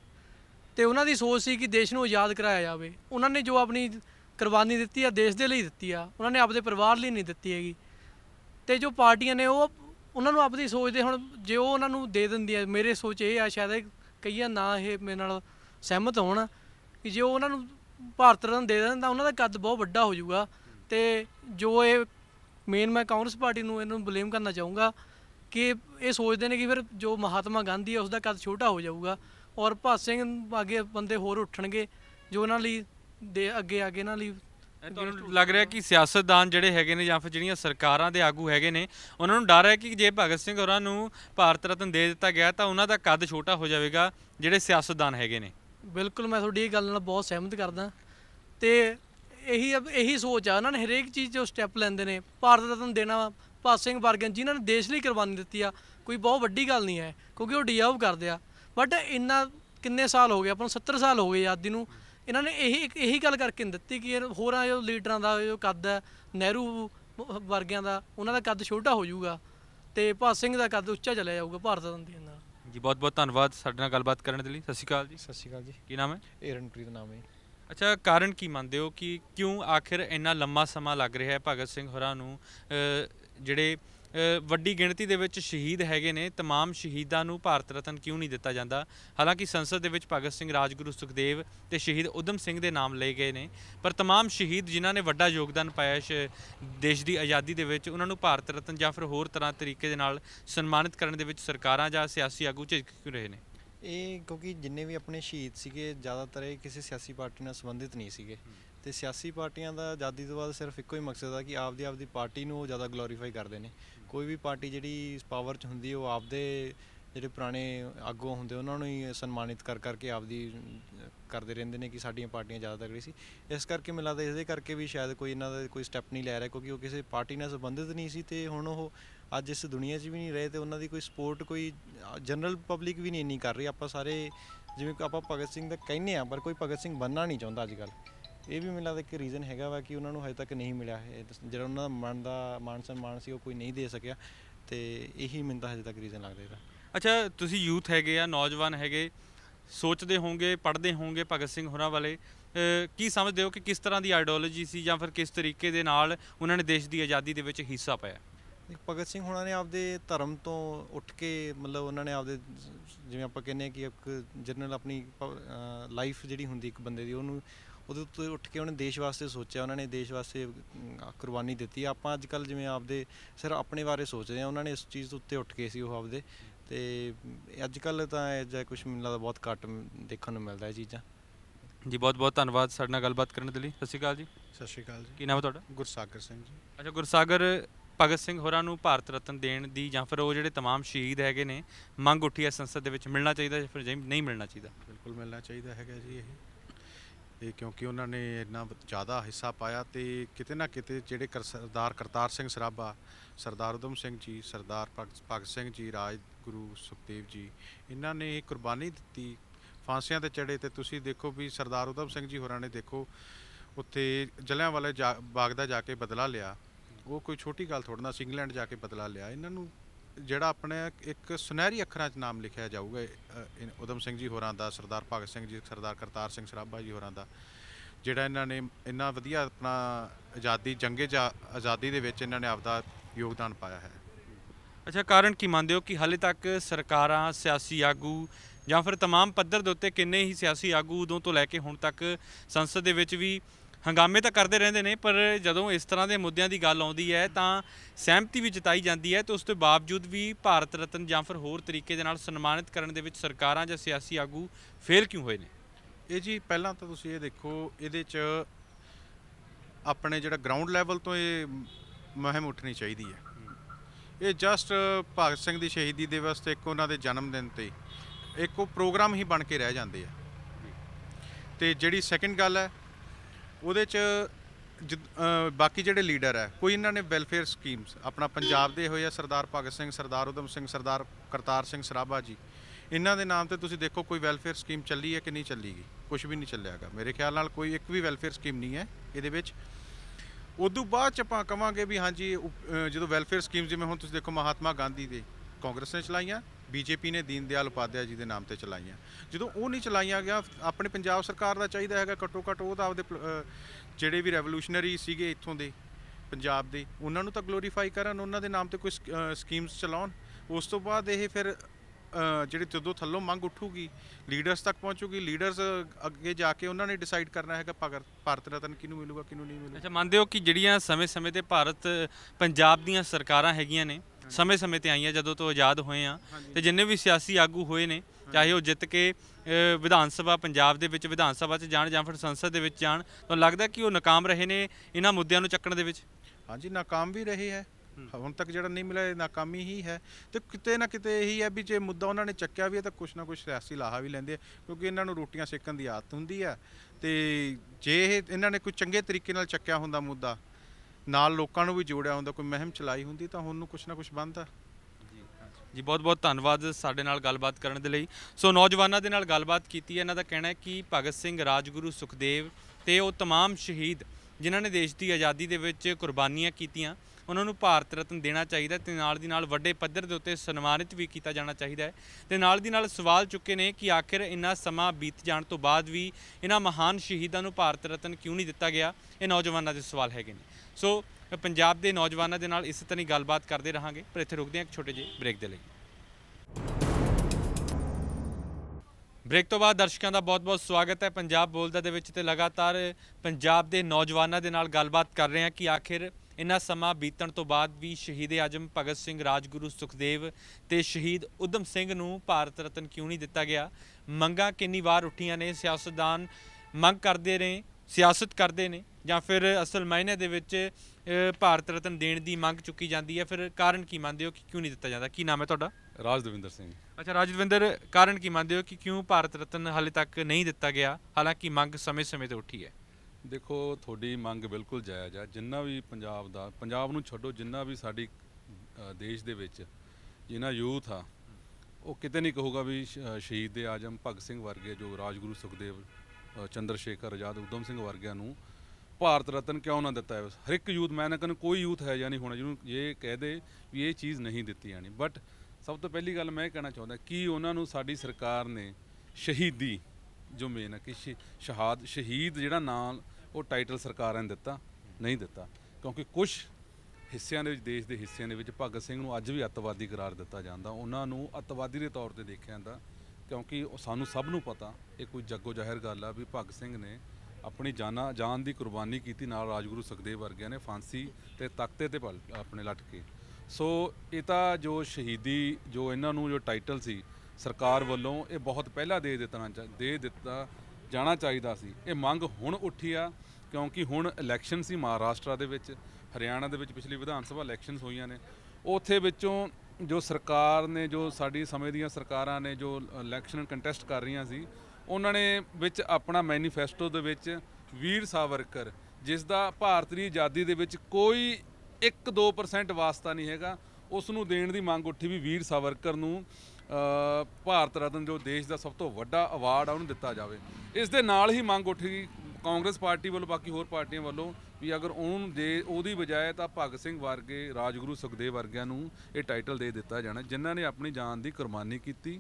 ਤੇ ਉਹਨਾਂ ਦੀ ਸੋਚ ਸੀ ਕਿ ਦੇਸ਼ ਨੂੰ ਆਜ਼ਾਦ ਕਰਾਇਆ ਜਾਵੇ ਉਹਨਾਂ ਨੇ ਜੋ ਆਪਣੀ ਕੁਰਬਾਨੀ ਦਿੱਤੀ ਆ, ਦੇਸ਼ ਦੇ ਲਈ ਦਿੱਤੀ ਆ। ਉਹਨਾਂ ਨੇ ਆਪਦੇ ਪਰਿਵਾਰ ਲਈ ਨਹੀਂ ਦਿੱਤੀ ਹੈਗੀ। ਤੇ ਜੋ ਪਾਰਟੀਆਂ ਨੇ ਉਹ, ਉਹਨਾਂ ਨੂੰ ਆਪਦੀ ਸੋਚਦੇ ਹੁਣ ਜੇ ਉਹ ਉਹਨਾਂ ਨੂੰ ਦੇ ਦਿੰਦੀ ਆ, ਮੇਰੇ ਸੋਚ ਇਹ ਆ, ਸ਼ਾਇਦ ਇਹ ਕਈਆਂ ਨਾ ਇਹ ਮੇਰੇ ਨਾਲ ਸਹਿਮਤ ਹੋਣ ਕਿ ਜੇ ਉਹ ਉਹਨਾਂ ਨੂੰ ਭਾਰਤ ਰਤਨ ਦੇ ਦੇਣ ਤਾਂ ਉਹਨਾਂ ਦਾ ਕੱਦ ਬਹੁਤ ਵੱਡਾ ਹੋ ਜਾਊਗਾ। ਤੇ ਜੋ ਇਹ ਮੇਨ ਮੈਂ ਕਾਂਗਰਸ ਪਾਰਟੀ ਨੂੰ ਇਹਨੂੰ ਬਲੇਮ ਕਰਨਾ ਚਾਹੂੰਗਾ ਕਿ ਇਹ ਸੋਚਦੇ ਨੇ ਕਿ ਫਿਰ ਜੋ ਮਹਾਤਮਾ ਗਾਂਧੀ ਹੈ ਉਸ ਦਾ ਕੱਦ ਛੋਟਾ ਹੋ ਜਾਊਗਾ ਔਰ ਭਗਤ ਸਿੰਘ ਅੱਗੇ ਬੰਦੇ ਹੋਰ ਉੱਠਣਗੇ ਜੋ ਉਹਨਾਂ ਲਈ ਦੇ ਅੱਗੇ ਅੱਗੇ ਇਹਨਾਂ ਲਈ ਤੁਹਾਨੂੰ ਲੱਗ ਰਿਹਾ ਕਿ ਸਿਆਸਤਦਾਨ ਜਿਹੜੇ ਹੈਗੇ ਨੇ ਜਾਂ ਫਿਰ ਜਿਹੜੀਆਂ ਸਰਕਾਰਾਂ ਦੇ ਆਗੂ ਹੈਗੇ ਨੇ ਉਹਨਾਂ ਨੂੰ ਡਰ ਹੈ ਕਿ ਜੇ ਭਗਤ ਸਿੰਘ ਹੋਰਾਂ ਨੂੰ ਭਾਰਤ ਰਤਨ ਦੇ ਦਿੱਤਾ ਗਿਆ ਤਾਂ ਉਹਨਾਂ ਦਾ ਕੱਦ ਛੋਟਾ ਹੋ ਜਾਵੇਗਾ ਜਿਹੜੇ ਸਿਆਸਤਦਾਨ ਹੈਗੇ ਨੇ। ਬਿਲਕੁਲ ਮੈਂ ਤੁਹਾਡੀ ਇਹ ਗੱਲ ਨਾਲ ਬਹੁਤ ਸਹਿਮਤ ਕਰਦਾ। ਤੇ ਇਹੀ ਇਹੀ ਸੋਚ ਆ ਉਹਨਾਂ ਨੇ ਹਰੇਕ ਚੀਜ਼ 'ਚ ਸਟੈਪ ਲੈਂਦੇ ਨੇ। ਭਾਰਤ ਰਤਨ ਦੇਣਾ ਭਗਤ ਸਿੰਘ ਵਰਗੇ ਜਿਨ੍ਹਾਂ ਨੇ ਦੇਸ਼ ਲਈ ਕੁਰਬਾਨੀ ਦਿੱਤੀ ਆ ਕੋਈ ਬਹੁਤ ਵੱਡੀ ਗੱਲ ਨਹੀਂ ਹੈ ਕਿਉਂਕਿ ਉਹ ਡਿਜ਼ਰਵ ਕਰਦੇ ਆ। ਬਟ ਇੰਨਾ ਕਿੰਨੇ ਸਾਲ ਹੋ ਗਏ ਆਪਾਂ ਨੂੰ 70 ਸਾਲ ਹੋ ਗਏ ਆਜ਼ਾਦੀ ਨੂੰ। ਇਹਨਾਂ ਨੇ ਇਹੀ ਇਹੀ ਗੱਲ ਕਰਕੇ ਨਹੀਂ ਦਿੱਤੀ ਕਿ ਇਹ ਹੋਰਾਂ ਜੋ ਲੀਡਰਾਂ ਦਾ ਜੋ ਕੱਦ ਹੈ ਨਹਿਰੂ ਵਰਗਿਆਂ ਦਾ ਉਹਨਾਂ ਦਾ ਕੱਦ ਛੋਟਾ ਹੋ ਜਾਊਗਾ ਤੇ ਭਗਤ ਸਿੰਘ ਦਾ ਕੱਦ ਉੱਚਾ ਚਲਿਆ ਜਾਊਗਾ ਭਾਰਤ ਦੇਣ ਨਾਲ। ਜੀ ਬਹੁਤ ਬਹੁਤ ਧੰਨਵਾਦ ਸਾਡੇ ਨਾਲ ਗੱਲਬਾਤ ਕਰਨ ਦੇ ਲਈ। ਸਤਿ ਸ਼੍ਰੀ ਅਕਾਲ ਜੀ। ਸਤਿ ਸ਼੍ਰੀ ਅਕਾਲ ਜੀ। ਕੀ ਨਾਮ ਹੈ? ਏਰਨਪ੍ਰੀਤ ਨਾਮ ਹੈ ਅੱਛਾ ਕਾਰਨ ਕੀ ਮੰਨਦੇ ਹੋ ਕਿ ਕਿਉਂ ਆਖਿਰ ਇੰਨਾ ਲੰਮਾ ਸਮਾਂ ਲੱਗ ਰਿਹਾ ਹੈ ਭਗਤ ਸਿੰਘ ਹੋਰਾਂ ਨੂੰ? ਜਿਹੜੇ ਵੱਡੀ ਗਿਣਤੀ ਦੇ ਵਿੱਚ ਸ਼ਹੀਦ ਹੈਗੇ ਨੇ तमाम ਸ਼ਹੀਦਾਂ ਨੂੰ ਭਾਰਤ ਰਤਨ ਕਿਉਂ ਨਹੀਂ ਦਿੱਤਾ ਜਾਂਦਾ ਹਾਲਾਂਕਿ ਸੰਸਦ ਦੇ ਵਿੱਚ ਭਗਤ ਸਿੰਘ ਰਾਜਗੁਰੂ ਸੁਖਦੇਵ ਤੇ ਸ਼ਹੀਦ ਉਦਮ ਸਿੰਘ ਦੇ ਨਾਮ ਲਏ ਗਏ ਨੇ ਪਰ तमाम ਸ਼ਹੀਦ ਜਿਨ੍ਹਾਂ ਨੇ ਵੱਡਾ ਯੋਗਦਾਨ ਪਾਇਆ ਸ਼ ਦੇਸ਼ ਦੀ ਆਜ਼ਾਦੀ ਦੇ ਵਿੱਚ ਉਹਨਾਂ ਨੂੰ ਭਾਰਤ ਰਤਨ ਜਾਂ ਫਿਰ ਹੋਰ ਤਰ੍ਹਾਂ ਤਰੀਕੇ ਦੇ ਨਾਲ ਸਨਮਾਨਿਤ ਕਰਨ ਦੇ ਵਿੱਚ ਸਰਕਾਰਾਂ ਜਾਂ ਸਿਆਸੀ ਆਗੂ ਝਿਜਕ ਕਿਉਂ ਰਹੇ ਨੇ ਇਹ ਕਿਉਂਕਿ ਜਿੰਨੇ ਵੀ ਆਪਣੇ ਸ਼ਹੀਦ ਸੀਗੇ ਜ਼ਿਆਦਾਤਰ ਇਹ ਕਿਸੇ ਸਿਆਸੀ ਪਾਰਟੀ ਨਾਲ ਸੰਬੰਧਿਤ ਨਹੀਂ ਸੀਗੇ ਤੇ ਸਿਆਸੀ ਪਾਰਟੀਆਂ ਦਾ ਆਜ਼ਾਦੀ ਤੋਂ ਬਾਅਦ ਸਿਰਫ ਇੱਕੋ ਹੀ ਮਕਸਦ ਆ ਕਿ ਆਪਦੀ ਆਪਦੀ ਪਾਰਟੀ ਨੂੰ ਉਹ ਜ਼ਿਆਦਾ ਗਲੋਰੀਫਾਈ ਕਰਦੇ ਨੇ ਕੋਈ ਵੀ ਪਾਰਟੀ ਜਿਹੜੀ ਪਾਵਰ 'ਚ ਹੁੰਦੀ ਉਹ ਆਪਦੇ ਜਿਹੜੇ ਪੁਰਾਣੇ ਆਗੂ ਹੁੰਦੇ, ਉਹਨਾਂ ਨੂੰ ਹੀ ਸਨਮਾਨਿਤ ਕਰ ਕਰਕੇ ਆਪਦੀ ਕਰਦੇ ਰਹਿੰਦੇ ਨੇ ਕਿ ਸਾਡੀਆਂ ਪਾਰਟੀਆਂ ਜ਼ਿਆਦਾ ਤਗੜੀ ਸੀ। ਇਸ ਕਰਕੇ ਮੈਨੂੰ ਲੱਗਦਾ ਇਸਦੇ ਕਰਕੇ ਵੀ ਸ਼ਾਇਦ ਕੋਈ ਇਹਨਾਂ ਦਾ ਕੋਈ ਸਟੈਪ ਨਹੀਂ ਲੈ ਰਿਹਾ, ਕਿਉਂਕਿ ਉਹ ਕਿਸੇ ਪਾਰਟੀ ਨਾਲ ਸੰਬੰਧਿਤ ਨਹੀਂ ਸੀ ਤੇ ਹੁਣ ਉਹ ਅੱਜ ਇਸ ਦੁਨੀਆ 'ਚ ਵੀ ਨਹੀਂ ਰਹੇ ਤੇ ਉਹਨਾਂ ਦੀ ਕੋਈ ਸਪੋਰਟ ਕੋਈ ਜਨਰਲ ਪਬਲਿਕ ਵੀ ਨਹੀਂ ਇੰਨੀ ਕਰ ਰਹੀ। ਆਪਾਂ ਸਾਰੇ ਜਿਵੇਂ ਆਪਾਂ ਭਗਤ ਸਿੰਘ ਦਾ ਕਹਿੰਦੇ ਆ ਪਰ ਕੋਈ ਭਗਤ ਸਿੰਘ ਬੰਨਣਾ ਨਹੀਂ ਚਾਹੁੰਦਾ ਅੱਜ ਕੱਲ੍ਹ। ਇਹ ਵੀ ਮੈਨੂੰ ਲੱਗਦਾ ਇੱਕ ਰੀਜ਼ਨ ਹੈਗਾ ਵਾ ਕਿ ਉਹਨਾਂ ਨੂੰ ਹਜੇ ਤੱਕ ਨਹੀਂ ਮਿਲਿਆ ਜਿਹੜਾ ਉਹਨਾਂ ਦਾ ਮਨ ਦਾ ਮਾਨ ਸਨਮਾਨ ਸੀ ਉਹ ਕੋਈ ਨਹੀਂ ਦੇ ਸਕਿਆ ਤੇ ਇਹੀ ਮੈਨੂੰ ਤਾਂ ਹਜੇ ਤੱਕ ਰੀਜ਼ਨ ਲੱਗਦਾ ਇਹਦਾ। ਅੱਛਾ ਤੁਸੀਂ ਯੂਥ ਹੈਗੇ ਆ ਨੌਜਵਾਨ ਹੈਗੇ ਸੋਚਦੇ ਹੋਵੋਗੇ ਪੜ੍ਹਦੇ ਹੋਵੋਗੇ ਭਗਤ ਸਿੰਘ ਹੋਰਾਂ ਵਾਲੇ ਕੀ ਸਮਝਦੇ ਹੋ ਕਿ ਕਿਸ ਤਰ੍ਹਾਂ ਦੀ ਆਈਡੀਓਲੋਜੀ ਸੀ ਜਾਂ ਫਿਰ ਕਿਸ ਤਰੀਕੇ ਦੇ ਨਾਲ ਉਹਨਾਂ ਨੇ ਦੇਸ਼ ਦੀ ਆਜ਼ਾਦੀ ਦੇ ਵਿੱਚ ਹਿੱਸਾ ਪਾਇਆ? ਭਗਤ ਸਿੰਘ ਹੁਣਾਂ ਨੇ ਆਪਦੇ ਧਰਮ ਤੋਂ ਉੱਠ ਕੇ ਮਤਲਬ ਉਹਨਾਂ ਨੇ ਆਪਦੇ ਜਿਵੇਂ ਆਪਾਂ ਕਹਿੰਦੇ ਆ ਕਿ ਇੱਕ ਜਨਰਲ ਆਪਣੀ ਲਾਈਫ ਜਿਹੜੀ ਹੁੰਦੀ ਇੱਕ ਬੰਦੇ ਦੀ ਉਹਨੂੰ ਉਹਦੇ ਉੱਤੇ ਉੱਠ ਕੇ ਉਹਨੇ ਦੇਸ਼ ਵਾਸਤੇ ਸੋਚਿਆ ਉਹਨਾਂ ਨੇ ਦੇਸ਼ ਵਾਸਤੇ ਅਮ, ਕੁਰਬਾਨੀ ਦਿੱਤੀ ਆਪਾਂ ਅੱਜ ਕੱਲ ਜਿਵੇਂ ਆਪਦੇ ਸਿਰ ਆਪਣੇ ਬਾਰੇ ਸੋਚਦੇ ਆ ਉਹਨਾਂ ਨੇ ਇਸ ਚੀਜ਼ ਉੱਤੇ ਉੱਠ ਕੇ ਸੀ ਉਹ ਆਪਦੇ ਤੇ ਅੱਜ ਕੱਲ ਤਾਂ ਇਹ ਜਿਹਾ ਕੁਝ ਮੈਨੂੰ ਲੱਗਦਾ ਬਹੁਤ ਘੱਟ ਦੇਖਣ ਨੂੰ ਮਿਲਦਾ ਇਹ ਚੀਜ਼ਾਂ ਜੀ ਬਹੁਤ ਬਹੁਤ ਧੰਨਵਾਦ ਸਾਡੇ ਨਾਲ ਗੱਲਬਾਤ ਕਰਨ ਦੇ ਲਈ ਸਤਿ ਸ਼੍ਰੀ ਅਕਾਲ ਜੀ ਸਤਿ ਸ਼੍ਰੀ ਅਕਾਲ ਜੀ ਕੀ ਨਾਮ ਹੈ ਤੁਹਾਡਾ ਗੁਰਸਾਗਰ ਸਿੰਘ ਜੀ ਅੱਛਾ ਗੁਰਸਾਗਰ ਭਗਤ ਸਿੰਘ ਹੋਰਾਂ ਨੂੰ ਭਾਰਤ ਰਤਨ ਦੇਣ ਦੀ ਜਾਂ ਫਿਰ ਉਹ ਜਿਹੜੇ तमाम ਸ਼ਹੀਦ ਹੈਗੇ ਨੇ ਮੰਗ ਉੱਠੀ ਹੈ ਸੰਸਦ ਦੇ ਵਿੱਚ ਮਿਲਣਾ ਚਾਹੀਦਾ ਜਾਂ ਫਿਰ ਜੇ ਨਹੀਂ ਮਿਲਣਾ ਚਾਹੀਦਾ ਬਿਲਕੁਲ ਮਿਲਣਾ ਚਾਹੀਦਾ ਹੈਗਾ ਜੀ ਇਹ ਇਹ ਕਿਉਂਕਿ ਉਹਨਾਂ ਨੇ ਇੰਨਾ ਵ- ਜ਼ਿਆਦਾ ਹਿੱਸਾ ਪਾਇਆ ਤੇ ਕਿਤੇ ਨਾ ਕਿਤੇ ਜਿਹੜੇ ਕਰ- ਸਰਦਾਰ ਕਰਤਾਰ ਸਿੰਘ ਸਰਾਭਾ, ਸਰਦਾਰ ਉਦਮ ਸਿੰਘ ਜੀ, ਸਰਦਾਰ ਭਗਤ ਭਗਤ ਸਿੰਘ ਜੀ ਰਾਜਗੁਰੂ ਸੁਖਦੇਵ ਜੀ, ਇਹਨਾਂ ਨੇ ਇਹ ਕੁਰਬਾਨੀ ਦਿੱਤੀ ਫਾਂਸੀਆਂ ਤੇ ਚੜੇ ਤੇ। ਤੁਸੀਂ ਦੇਖੋ ਵੀ ਸਰਦਾਰ ਉਦਮ ਸਿੰਘ ਜੀ ਹੋਰਾਂ ਨੇ ਦੇਖੋ ਉੱਥੇ ਜਲਿਆਂਵਾਲੇ ਜਾ, ਬਾਗ ਦਾ ਜਾ ਕੇ ਬਦਲਾ ਲਿਆ। ਉਹ ਕੋਈ ਛੋਟੀ ਗੱਲ ਥੋੜ੍ਹਾ ਨਾ ਸੀ ਇੰਗਲੈਂਡ ਜਾ ਕੇ ਬਦਲਾ ਲਿਆ। ਇਹਨਾਂ ਨੂੰ ਜਿਹੜਾ ਆਪਣੇ ਇੱਕ ਸੁਨਹਿਰੀ ਅੱਖਰਾਂ 'ਚ ਨਾਮ ਲਿਖਿਆ ਜਾਊਗਾ ਅ, ਇਨ- ਉਦਮ ਸਿੰਘ ਜੀ ਹੋਰਾਂ ਦਾ ਸਰਦਾਰ ਭਗਤ ਸਿੰਘ ਜੀ ਸਰਦਾਰ ਕਰਤਾਰ ਸਿੰਘ ਸਰਾਭਾ ਜੀ ਹੋਰਾਂ ਦਾ ਜਿਹੜਾ ਇਹਨਾਂ ਨੇ ਇੰਨਾ ਵਧੀਆ ਆਪਣਾ ਆਜ਼ਾਦੀ ਜੰਗੇ ਜਾ ਆਜ਼ਾਦੀ ਦੇ ਵਿੱਚ ਇਹਨਾਂ ਨੇ ਆਪਦਾ ਯੋਗਦਾਨ ਪਾਇਆ ਹੈ ਅੱਛਾ ਕਾਰਨ ਕੀ ਮੰਨਦੇ ਹੋ ਕਿ ਹਾਲੇ ਤੱਕ ਸਰਕਾਰਾਂ ਸਿਆਸੀ ਆਗੂ ਜਾਂ ਫਿਰ तमाम ਪੱਧਰ ਦੇ ਉੱਤੇ ਕਿੰਨੇ ਹੀ ਸਿਆਸੀ ਆਗੂ ਉਦੋਂ ਤੋਂ ਲੈ ਕੇ ਹੁਣ ਤੱਕ ਸੰਸਦ ਦੇ ਵਿੱਚ ਵੀ ਹੰਗਾਮੇ ਤਾਂ ਕਰਦੇ ਰਹਿੰਦੇ ਨੇ, ਪਰ ਜਦੋਂ ਇਸ ਤਰ੍ਹਾਂ ਦੇ ਮੁੱਦਿਆਂ ਦੀ ਗੱਲ ਆਉਂਦੀ ਹੈ, ਤਾਂ ਸਹਿਮਤੀ ਵੀ ਜਤਾਈ ਜਾਂਦੀ ਹੈ ਤੇ ਉਸ ਤੋਂ ਬਾਵਜੂਦ ਵੀ ਭਾਰਤ ਰਤਨ ਜਾਂ ਫਿਰ ਹੋਰ ਤਰੀਕੇ ਦੇ ਨਾਲ ਸਨਮਾਨਿਤ ਕਰਨ ਦੇ ਵਿੱਚ ਸਰਕਾਰਾਂ ਜਾਂ ਸਿਆਸੀ ਆਗੂ ਫੇਲ ਕਿਉਂ ਹੋਏ ਨੇ? ਇਹ ਜੀ ਪਹਿਲਾਂ ਤਾਂ ਤੁਸੀਂ ਇਹ ਦੇਖੋ, ਇਹਦੇ 'ਚ ਆਪਣੇ ਜਿਹੜਾ ਗਰਾਊਂਡ ਲੈਵਲ ਤੋਂ ਇਹ ਮੁਹਿੰਮ ਉੱਠਣੀ ਚਾਹੀਦੀ ਹੈ। ਇਹ ਜਸਟ ਭਗਤ ਸਿੰਘ ਦੀ ਸ਼ਹੀਦੀ ਦਿਵਸ ਤੇ ਇੱਕ ਉਹਨਾਂ ਦੇ ਜਨਮ ਦਿਨ ਤੇ ਇੱਕ ਉਹ ਪ੍ਰੋਗਰਾਮ ਹੀ ਬਣ ਕੇ ਰਹਿ ਜਾਂਦੇ ਆ। ਤੇ ਜਿਹੜੀ ਸੈਕੰਡ ਗੱਲ ਹੈ ਉਹਦੇ 'ਚ ਜਿਦ- ਬਾਕੀ ਜਿਹੜੇ ਲੀਡਰ ਹੈ, ਕੋਈ ਇਹਨਾਂ ਨੇ ਵੈਲਫੇਅਰ ਸਕੀਮਸ ਆਪਣਾ ਪੰਜਾਬ ਦੇ ਹੋਏ ਆ, ਸਰਦਾਰ ਭਗਤ ਸਿੰਘ, ਸਰਦਾਰ ਉਦਮ ਸਿੰਘ, ਸਰਦਾਰ ਕਰਤਾਰ ਸਿੰਘ ਸਰਾਭਾ ਜੀ, ਇਹਨਾਂ ਦੇ ਨਾਮ ਤੇ ਤੁਸੀਂ ਦੇਖੋ ਕੋਈ ਵੈਲਫੇਅਰ ਸਕੀਮ ਚੱਲੀ ਹੈ ਕਿ ਨਹੀਂ ਚੱਲੀਗੀ? ਕੁਝ ਵੀ ਨਹੀਂ ਚੱਲਿਆਗਾ। ਮੇਰੇ ਖਿਆਲ ਨਾਲ ਕੋਈ ਇੱਕ ਵੀ ਵੈਲਫੇਅਰ ਸਕੀਮ ਨਹੀਂ ਹੈ ਇਹਦੇ ਵਿੱਚ। ਉਦੋਂ ਬਾਅਦ ਚ ਆਪਾਂ ਕਵਾਂਗੇ ਵੀ ਹਾਂਜੀ ਜਦੋਂ ਵੈਲਫੇਅਰ ਸਕੀਮ ਜਿਵੇਂ ਹੁਣ ਤੁਸੀਂ ਦੇਖੋ ਮਹਾਤਮਾ ਗਾਂਧੀ ਦੇ ਕਾਂਗਰਸ ਨੇ ਚਲਾਈਆਂ ਬੀਜੇਪੀ ਨੇ ਦੀਨ ਦਿਆਲ ਉਪਾਧਿਆ ਜੀ ਦੇ ਨਾਮ ਤੇ ਚਲਾਈਆਂ। ਜਦੋਂ ਉਹ ਨਹੀਂ ਚਲਾਈਆਂ ਗਿਆ, ਆਪਣੇ ਪੰਜਾਬ ਸਰਕਾਰ ਦਾ ਚਾਹੀਦਾ ਹੈਗਾ ਘੱਟੋ ਘੱਟ ਉਹ ਤਾਂ ਆਪਦੇ ਪਲ- ਜਿਹੜੇ ਵੀ ਰੈਵੋਲੂਸ਼ਨਰੀ ਸੀਗੇ ਇੱਥੋਂ ਦੇ, ਪੰਜਾਬ ਦੇ, ਉਹਨਾਂ ਨੂੰ ਤਾਂ ਗਲੋਰੀਫਾਈ ਕਰਨ, ਉਹਨਾਂ ਦੇ ਨਾਮ ਤੇ ਕੋਈ ਸਕੀਮਸ ਚਲਾਉਣ। ਉਸ ਤੋਂ ਬਾਅਦ ਇਹ ਫਿਰ ਜਿਹੜੇ ਜਦੋਂ ਥੱਲੋਂ ਮੰਗ ਉੱਠੂਗੀ ਲੀਡਰਸ ਤੱਕ ਪਹੁੰਚੂਗੀ ਲੀਡਰਸ ਅੱਗੇ ਜਾ ਕੇ ਉਹਨਾਂ ਨੇ ਡਿਸਾਈਡ ਕਰਨਾ ਹੈਗਾ ਭਾਰਤ ਰਤਨ ਕਿਹਨੂੰ ਮਿਲੂਗਾ ਕਿਹਨੂੰ ਨਹੀਂ ਮਿਲੂਗਾ। ਅੱਛਾ ਮੰਨਦੇ ਹੋ ਕਿ ਜਿਹੜੀਆਂ ਸਮੇਂ-ਸਮੇਂ ਤੇ ਭਾਰਤ ਪੰਜਾਬ ਦੀਆਂ ਸਰਕਾਰਾਂ ਹੈਗੀਆਂ ਨੇ ਸਮੇਂ-ਸਮੇਂ ਤੇ ਆਈਆਂ ਜਦੋਂ ਤੋਂ ਆਜ਼ਾਦ ਹੋਏ ਆ ਤੇ ਜਿੰਨੇ ਵੀ ਸਿਆਸੀ ਆਗੂ ਹੋਏ ਨੇ ਚਾਹੇ ਉਹ ਜਿੱਤ ਕੇ ਵਿਧਾਨ ਸਭਾ ਪੰਜਾਬ ਦੇ ਵਿੱਚ ਵਿਧਾਨ ਸਭਾ 'ਚ ਜਾਣ ਜਾਂ ਫਿਰ ਸੰਸਦ ਦੇ ਵਿੱਚ ਜਾਣ ਤਾਂ ਲੱਗਦਾ ਕਿ ਉਹ ਨਾਕਾਮ ਰਹੇ ਨੇ ਇਹਨਾਂ ਮੁੱਦਿਆਂ ਨੂੰ ਚੱਕਣ ਦੇ ਵਿੱਚ? ਹਾਂਜੀ ਨਾਕਾਮ ਵੀ ਰਹੇ ਹੈ। ਹੁਣ ਤੱਕ ਜਿਹੜਾ ਨਹੀਂ ਮਿਲਿਆ ਇਹ ਨਾਕਾਮੀ ਹੀ ਹੈ ਤੇ ਕਿਤੇ ਨਾ ਕਿਤੇ ਇਹੀ ਹੈ ਵੀ ਜੇ ਮੁੱਦਾ ਉਹਨਾਂ ਨੇ ਚੱਕਿਆ ਵੀ ਹੈ ਤਾਂ ਕੁਛ ਨਾ ਕੁਛ ਸਿਆਸੀ ਲਾਹਾ ਵੀ ਲੈਂਦੇ ਆ ਕਿਉਂਕਿ ਇਹਨਾਂ ਨੂੰ ਰੋਟੀਆਂ ਸੇਕਣ ਦੀ ਆਦਤ ਹੁੰਦੀ ਹੈ ਤੇ ਜੇ ਇਹ ਇਹਨਾਂ ਨੇ ਕੋਈ ਚੰਗੇ ਤਰੀਕੇ ਨਾਲ ਚੱਕਿਆ ਹੁੰਦਾ ਮੁੱਦਾ ਨਾਲ ਲੋਕਾਂ ਨੂੰ ਵੀ ਜੋੜਿਆ ਹੁੰਦਾ ਕੋਈ ਮਹਿਮ ਚਲਾਈ ਹੁੰਦੀ ਤਾਂ ਹੁਣ ਨੂੰ ਕੁਛ ਨਾ ਕੁਛ ਬਣਦਾ ਜੀ ਬਹੁਤ-ਬਹੁਤ ਧੰਨਵਾਦ ਸਾਡੇ ਨਾਲ ਗੱਲਬਾਤ ਕਰਨ ਦੇ ਲਈ ਸੋ ਨੌਜਵਾਨਾਂ ਦੇ ਨਾਲ ਗੱਲਬਾਤ ਕੀਤੀ ਹੈ ਇਹਨਾਂ ਦਾ ਕਹਿਣਾ ਹੈ ਕਿ ਭਗਤ ਸਿੰਘ ਰਾਜਗੁਰੂ ਸੁਖਦੇਵ ਤੇ ਉਹ तमाम ਸ਼ਹੀਦ ਜਿਨ੍ਹਾਂ ਨੇ ਦੇਸ਼ ਦੀ ਆਜ਼ਾਦੀ ਦੇ ਵਿੱਚ ਕੁਰਬਾਨੀਆਂ ਕੀਤੀਆਂ ਉਹਨਾਂ ਨੂੰ ਭਾਰਤ ਰਤਨ ਦੇਣਾ ਚਾਹੀਦਾ ਤੇ ਨਾਲ ਦੀ ਨਾਲ ਵੱਡੇ ਪੱਧਰ ਦੇ ਉੱਤੇ ਸਨਮਾਨਿਤ ਵੀ ਕੀਤਾ ਜਾਣਾ ਚਾਹੀਦਾ ਹੈ। ਤੇ ਨਾਲ ਦੀ ਨਾਲ ਸਵਾਲ ਚੁੱਕੇ ਨੇ ਕਿ ਆਖਿਰ ਇੰਨਾ ਸਮਾਂ ਬੀਤ ਜਾਣ ਤੋਂ ਬਾਅਦ ਵੀ ਇਹਨਾਂ ਮਹਾਨ ਸ਼ਹੀਦਾਂ ਨੂੰ ਭਾਰਤ ਰਤਨ ਕਿਉਂ ਨਹੀਂ ਦਿੱਤਾ ਗਿਆ? ਇਹ ਨੌਜਵਾਨਾਂ ਦੇ ਸਵਾਲ ਹੈਗੇ ਨੇ। ਸੋ, ਪੰਜਾਬ ਦੇ ਨੌਜਵਾਨਾਂ ਦੇ ਨਾਲ ਇਸੇ ਤਰ੍ਹਾਂ ਹੀ ਗੱਲਬਾਤ ਕਰਦੇ ਰਹਾਂਗੇ। ਪਰ ਇੱਥੇ ਰੁਕਦੇ ਹਾਂ ਇੱਕ ਛੋਟੇ ਜਿਹੇ ਬ੍ਰੇਕ ਦੇ ਲਈ। ਬ੍ਰੇਕ ਤੋਂ ਬਾਅਦ ਦਰਸ਼ਕਾਂ ਦਾ ਬਹੁਤ-ਬਹੁਤ ਸਵਾਗਤ ਹੈ। ਪੰਜਾਬ ਬੋਲਦਾ ਦੇ ਵਿੱਚ ਤੇ ਲਗਾਤਾਰ ਪੰਜਾਬ ਦੇ ਨੌਜਵਾਨਾਂ ਦੇ ਨਾਲ ਗੱਲਬਾਤ ਕਰ ਰਹੇ ਹਾਂ ਕਿ ਆਖਿਰ ਇੰਨਾ ਸਮਾਂ ਬੀਤਣ ਤੋਂ ਬਾਅਦ ਵੀ ਸ਼ਹੀਦ ਆਜਮ ਭਗਤ ਸਿੰਘ ਰਾਜਗੁਰੂ ਸੁਖਦੇਵ ਤੇ ਸ਼ਹੀਦ ਉਦਮ ਸਿੰਘ ਨੂੰ ਭਾਰਤ ਰਤਨ ਕਿਉਂ ਨਹੀਂ ਦਿੱਤਾ ਗਿਆ? ਮੰਗਾਂ ਕਿੰਨੀ ਵਾਰ ਉੱਠੀਆਂ ਨੇ? ਸਿਆਸਤਦਾਨ ਮੰਗ ਕਰਦੇ ਨੇ ਸਿਆਸਤ ਕਰਦੇ ਨੇ? ਜਾਂ ਫਿਰ ਅਸਲ ਮਾਇਨੇ ਦੇ ਵਿੱਚ ਭਾਰਤ ਰਤਨ ਦੇਣ ਦੀ ਮੰਗ ਚੁੱਕੀ ਜਾਂਦੀ ਹੈ? ਫਿਰ ਕਾਰਨ ਕੀ ਮੰਨਦੇ ਹੋ ਕਿ ਕਿਉਂ ਨਹੀਂ ਦਿੱਤਾ ਜਾਂਦਾ? ਕੀ ਨਾਮ ਹੈ ਤੁਹਾਡਾ? ਰਾਜ ਦਵਿੰਦਰ ਸਿੰਘ। ਅੱਛਾ ਰਾਜਦਵਿੰਦਰ ਕਾਰਨ ਕੀ ਮੰਨਦੇ ਹੋ ਕਿ ਕਿਉਂ ਭਾਰਤ ਰਤਨ ਹਾਲੇ ਤੱਕ ਨਹੀਂ ਦਿੱਤਾ ਗਿਆ? ਹਾਲਾਂਕਿ ਮੰਗ ਸਮੇਂ-ਸਮੇਂ ਤੇ ਉੱਠੀ ਹੈ। ਦੇਖੋ, ਤੁਹਾਡੀ ਮੰਗ ਬਿਲਕੁਲ ਜਾਇਜ਼ ਆ। ਜਿੰਨਾ ਵੀ ਪੰਜਾਬ ਦਾ, ਪੰਜਾਬ ਨੂੰ ਛੱਡੋ, ਜਿੰਨਾ ਵੀ ਸਾਡੀ ਦੇਸ਼ ਦੇ ਵਿੱਚ ਜਿਨ੍ਹਾਂ ਯੂਥ ਆ, ਉਹ ਕਿਤੇ ਨਹੀਂ ਕਹੂਗਾ ਵੀ ਸ਼ਹੀਦ ਦੇ ਆਜਮ ਭਗਤ ਸਿੰਘ ਵਰਗੇ ਜੋ ਰਾਜਗੁਰੂ ਸੁਖਦੇਵ ਚੰਦਰ ਸ਼ੇਖਰ ਆਜ਼ਾਦ ਉਦਮ ਸਿੰਘ ਵਰਗਿਆਂ ਨੂੰ ਭਾਰਤ ਰਤਨ ਕਿਉਂ ਨਾ ਦਿੱਤਾ ਹੈ ਹਰ ਇੱਕ ਯੂਥ, ਮੈਂ ਨਾ ਕਹਿੰਦਾ, ਕੋਈ ਯੂਥ ਹੈ ਜਾਂ ਨਹੀਂ ਹੋਣਾ ਜਿਹਨੂੰ ਇਹ ਕਹਿ ਦੇ ਵੀ ਇਹ ਚੀਜ਼ ਨਹੀਂ ਦਿੱਤੀ ਜਾਣੀ। ਬਟ ਸਭ ਤੋਂ ਪਹਿਲੀ ਗੱਲ ਮੈਂ ਇਹ ਕਹਿਣਾ ਚਾਹੁੰਦਾ, ਕਿ ਉਹਨਾਂ ਨੂੰ ਸਾਡੀ ਸਰਕਾਰ ਨੇ ਸ਼ਹੀਦੀ ਜੋ ਮੇਨ ਹੈ ਕਿ ਸ਼ਹਾਦ, ਸ਼ਹੀਦ ਜਿਹੜਾ ਨਾਂ ਉਹ ਟਾਈਟਲ ਸਰਕਾਰਾਂ ਨੇ ਦਿੱਤਾ, ਨਹੀਂ ਦਿੱਤਾ। ਕਿਉਂਕਿ ਕੁਝ ਹਿੱਸਿਆਂ ਦੇ ਵਿੱਚ, ਦੇਸ਼ ਦੇ ਹਿੱਸਿਆਂ ਦੇ ਵਿੱਚ ਭਗਤ ਸਿੰਘ ਨੂੰ ਅੱਜ ਵੀ ਅੱਤਵਾਦੀ ਕਰਾਰ ਦਿੱਤਾ ਜਾਂਦਾ। ਉਹਨਾਂ ਨੂੰ ਅੱਤਵਾਦੀ ਦੇ ਤੌਰ ਤੇ ਦੇਖਿਆ ਜਾਂਦਾ ਕਿਉਂਕਿ ਉਹ ਸਾਨੂੰ ਸਭ ਨੂੰ ਪਤਾ, ਇਹ ਕੋਈ ਜੱਗੋ ਜ਼ਾਹਿਰ ਗੱਲ ਆ ਵੀ ਭਗਤ ਸਿੰਘ ਨੇ ਆਪਣੀ ਜਾਨਾਂ, ਜਾਨ ਦੀ ਕੁਰਬਾਨੀ ਕੀਤੀ ਨਾਲ ਰਾਜਗੁਰੂ ਸੁਖਦੇਵ ਵਰਗਿਆਂ ਨੇ ਫਾਂਸੀ ਤੇ ਤਖਤੇ ਤੇ ਪਲ- ਆਪਣੇ ਲਟ ਕੇ ਸੋ ਇਹ ਤਾਂ ਜੋ ਸ਼ਹੀਦੀ, ਜੋ ਇਹਨਾਂ ਨੂੰ ਜੋ ਟਾਈਟਲ ਸੀ ਸਰਕਾਰ ਵੱਲੋਂ ਇਹ ਬਹੁਤ ਪਹਿਲਾਂ ਦੇ ਦਿੱਤਾ ਦੇ ਦਿੱਤਾ ਜਾਣਾ ਚਾਹੀਦਾ ਸੀ। ਇਹ ਮੰਗ ਹੁਣ ਉੱਠੀ ਆ, ਕਿਉਂਕਿ ਹੁਣ ਇਲੈਕਸ਼ਨ ਸੀ ਮਹਾਰਾਸ਼ਟਰ ਦੇ ਵਿੱਚ, ਹਰਿਆਣਾ ਦੇ ਵਿੱਚ ਪਿਛਲੀ ਵਿਧਾਨ ਸਭਾ ਇਲੈਕਸ਼ਨਸ ਹੋਈਆਂ ਨੇ। ਉੱਥੇ ਵਿੱਚੋਂ ਜੋ ਸਰਕਾਰ ਨੇ, ਜੋ ਸਾਡੀ ਸਮੇਂ ਦੀਆਂ ਸਰਕਾਰਾਂ ਨੇ ਜੋ ਇਲੈਕਸ਼ਨ ਕੰਟੈਸਟ ਕਰ ਰਹੀਆਂ ਸੀ, ਉਹਨਾਂ ਨੇ ਵਿੱਚ ਆਪਣਾ ਮੈਨੀਫੈਸਟੋ ਦੇ ਵਿੱਚ ਵੀਰ ਸਾਵਰਕਰ, ਜਿਸ ਦਾ ਭਾਰਤ ਦੀ ਆਜ਼ਾਦੀ ਦੇ ਵਿੱਚ ਕੋਈ 1-2% ਵਾਸਤਾ ਨਹੀਂ ਹੈਗਾ, ਉਸ ਨੂੰ ਦੇਣ ਦੀ ਮੰਗ ਉੱਠੀ ਵੀ ਵੀਰ ਸਾਵਰਕਰ ਨੂੰ। ਭਾਰਤ ਰਤਨ ਜੋ ਦੇਸ਼ ਦਾ ਸਭ ਤੋਂ ਵੱਡਾ ਅਵਾਰਡ ਆ, ਉਹਨੂੰ ਦਿੱਤਾ ਜਾਵੇ। ਇਸ ਦੇ ਨਾਲ ਹੀ ਮੰਗ ਉੱਠੀ ਕਾਂਗਰਸ ਪਾਰਟੀ ਵੱਲੋਂ, ਬਾਕੀ ਹੋਰ ਪਾਰਟੀਆਂ ਵੱਲੋਂ ਵੀ ਅਗਰ ਉਹਨੂੰ ਦੇ, ਉਹਦੀ ਬਜਾਏ ਤਾਂ ਭਗਤ ਸਿੰਘ ਵਰਗੇ, ਰਾਜਗੁਰੂ ਸੁਖਦੇਵ ਵਰਗਿਆਂ ਨੂੰ ਇਹ ਟਾਈਟਲ ਦੇ ਦਿੱਤਾ ਜਾਣਾ, ਜਿਨ੍ਹਾਂ ਨੇ ਆਪਣੀ ਜਾਨ ਦੀ ਕੁਰਬਾਨੀ ਕੀਤੀ।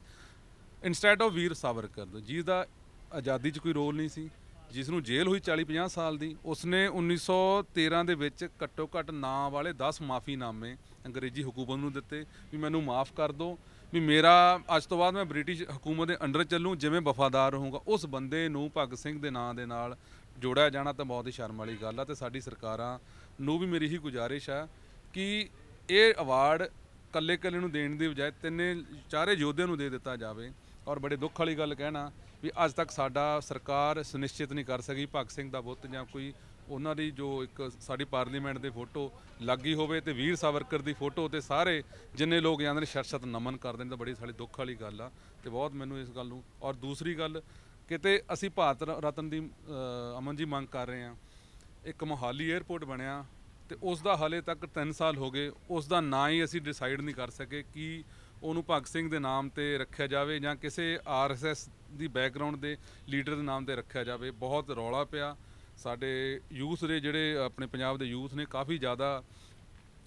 ਇਨਸਟੈਡ ਆਫ ਵੀਰ ਸਾਵਰਕਰ ਦਾ ਜਿਸ ਦਾ ਆਜ਼ਾਦੀ 'ਚ ਕੋਈ ਰੋਲ ਨਹੀਂ ਸੀ, ਜਿਸ ਨੂੰ ਜੇਲ੍ਹ ਹੋਈ 40 50 ਸਾਲ ਦੀ, ਉਸਨੇ 1913 ਦੇ ਵਿੱਚ ਘੱਟੋ ਘੱਟ ਨਾਂ ਵਾਲੇ 10 ਮਾਫੀਨਾਮੇ ਅੰਗਰੇਜ਼ੀ ਹਕੂਮਤ ਨੂੰ ਦਿੱਤੇ, ਵੀ ਮੈਨੂੰ ਮਾਫ ਕਰ ਦਿਓ ਵੀ ਮੇਰਾ ਅੱਜ ਤੋਂ ਬਾਅਦ ਮੈਂ ਬ੍ਰਿਟਿਸ਼ ਹਕੂਮਤ ਦੇ ਅੰਡਰ ਚੱਲੂੰ, ਜਿਵੇਂ ਵਫਾਦਾਰ ਰਹੂੰਗਾ, ਉਸ ਬੰਦੇ ਨੂੰ ਭਗਤ ਸਿੰਘ ਦੇ ਨਾਂ ਦੇ ਨਾਲ ਜੋੜਿਆ ਜਾਣਾ ਤਾਂ ਬਹੁਤ ਹੀ ਸ਼ਰਮ ਵਾਲੀ ਗੱਲ ਆ ਤੇ ਸਾਡੀ ਸਰਕਾਰਾਂ ਨੂੰ ਵੀ ਮੇਰੀ ਹੀ ਗੁਜ਼ਾਰਿਸ਼ ਆ ਕਿ ਇਹ ਅਵਾਰਡ ਕੱਲੇ ਕੱਲੇ ਨੂੰ ਦੇਣ ਦੀ ਬਜਾਏ ਤਿੰਨੇ ਚਾਰੇ ਯੋਧਿਆਂ ਨੂੰ ਦੇ ਦਿੱਤਾ ਜਾਵੇ। ਔਰ ਬੜੇ ਦੁੱਖ ਵਾਲੀ ਗੱਲ ਕਹਿਣਾ ਵੀ ਅੱਜ ਤੱਕ ਸਾਡਾ ਸਰਕਾਰ ਸੁਨਿਸ਼ਚਿਤ ਨਹੀਂ ਕਰ ਸਕੀ ਭਗਤ ਸਿੰਘ ਦਾ ਬੁੱਤ ਜਾਂ ਕੋਈ ਉਹਨਾਂ ਦੀ ਜੋ ਇੱਕ ਸਾਡੀ ਪਾਰਲੀਮੈਂਟ ਦੇ ਫੋਟੋ ਲੱਗੀ ਹੋਵੇ ਤੇ ਵੀਰ ਸਾਵਰਕਰ ਦੀ ਫੋਟੋ ਤੇ ਸਾਰੇ ਜਿੰਨੇ ਲੋਕ ਜਾਂਦੇ ਨੇ ਸ਼ਰਸ਼ਤ ਨਮਨ ਕਰਦੇ ਨੇ, ਤਾਂ ਬੜੀ ਸਾਡੀ ਦੁੱਖ ਵਾਲੀ ਗੱਲ ਆ ਤੇ ਬਹੁਤ ਮੈਨੂੰ ਇਸ ਗੱਲ ਨੂੰ ਔਰ ਦੂਸਰੀ ਗੱਲ ਕਿਤੇ ਅਸੀਂ ਭਾਰਤ ਰਤਨ ਦੀ ਅਮਨ ਜੀ ਮੰਗ ਕਰ ਰਹੇ ਹਾਂ। ਇੱਕ ਮੋਹਾਲੀ 에ਅਰਪੋਰਟ ਬਣਿਆ ਤੇ ਉਸ ਦਾ ਹਲੇ ਤੱਕ 3 ਸਾਲ ਹੋ ਗਏ, ਉਸ ਦਾ ਨਾਂ ਹੀ ਅਸੀਂ ਡਿਸਾਈਡ ਨਹੀਂ ਕਰ ਸਕੇ ਕਿ ਉਹਨੂੰ ਭਗਤ ਸਿੰਘ ਦੇ ਨਾਮ ਤੇ ਰੱਖਿਆ ਜਾਵੇ ਜਾਂ ਕਿਸੇ ਆਰਐਸਐਸ ਦੀ ਬੈਕਗ੍ਰਾਉਂਡ ਦੇ ਲੀਡਰ ਦੇ ਨਾਮ ਤੇ ਰੱਖਿਆ ਜਾਵੇ। ਬਹੁਤ ਰੌਲਾ ਪਿਆ। ਸਾਡੇ ਯੂਥ ਦੇ ਜਿਹੜੇ ਆਪਣੇ ਪੰਜਾਬ ਦੇ ਯੂਥ ਨੇ ਕਾਫੀ ਜ਼ਿਆਦਾ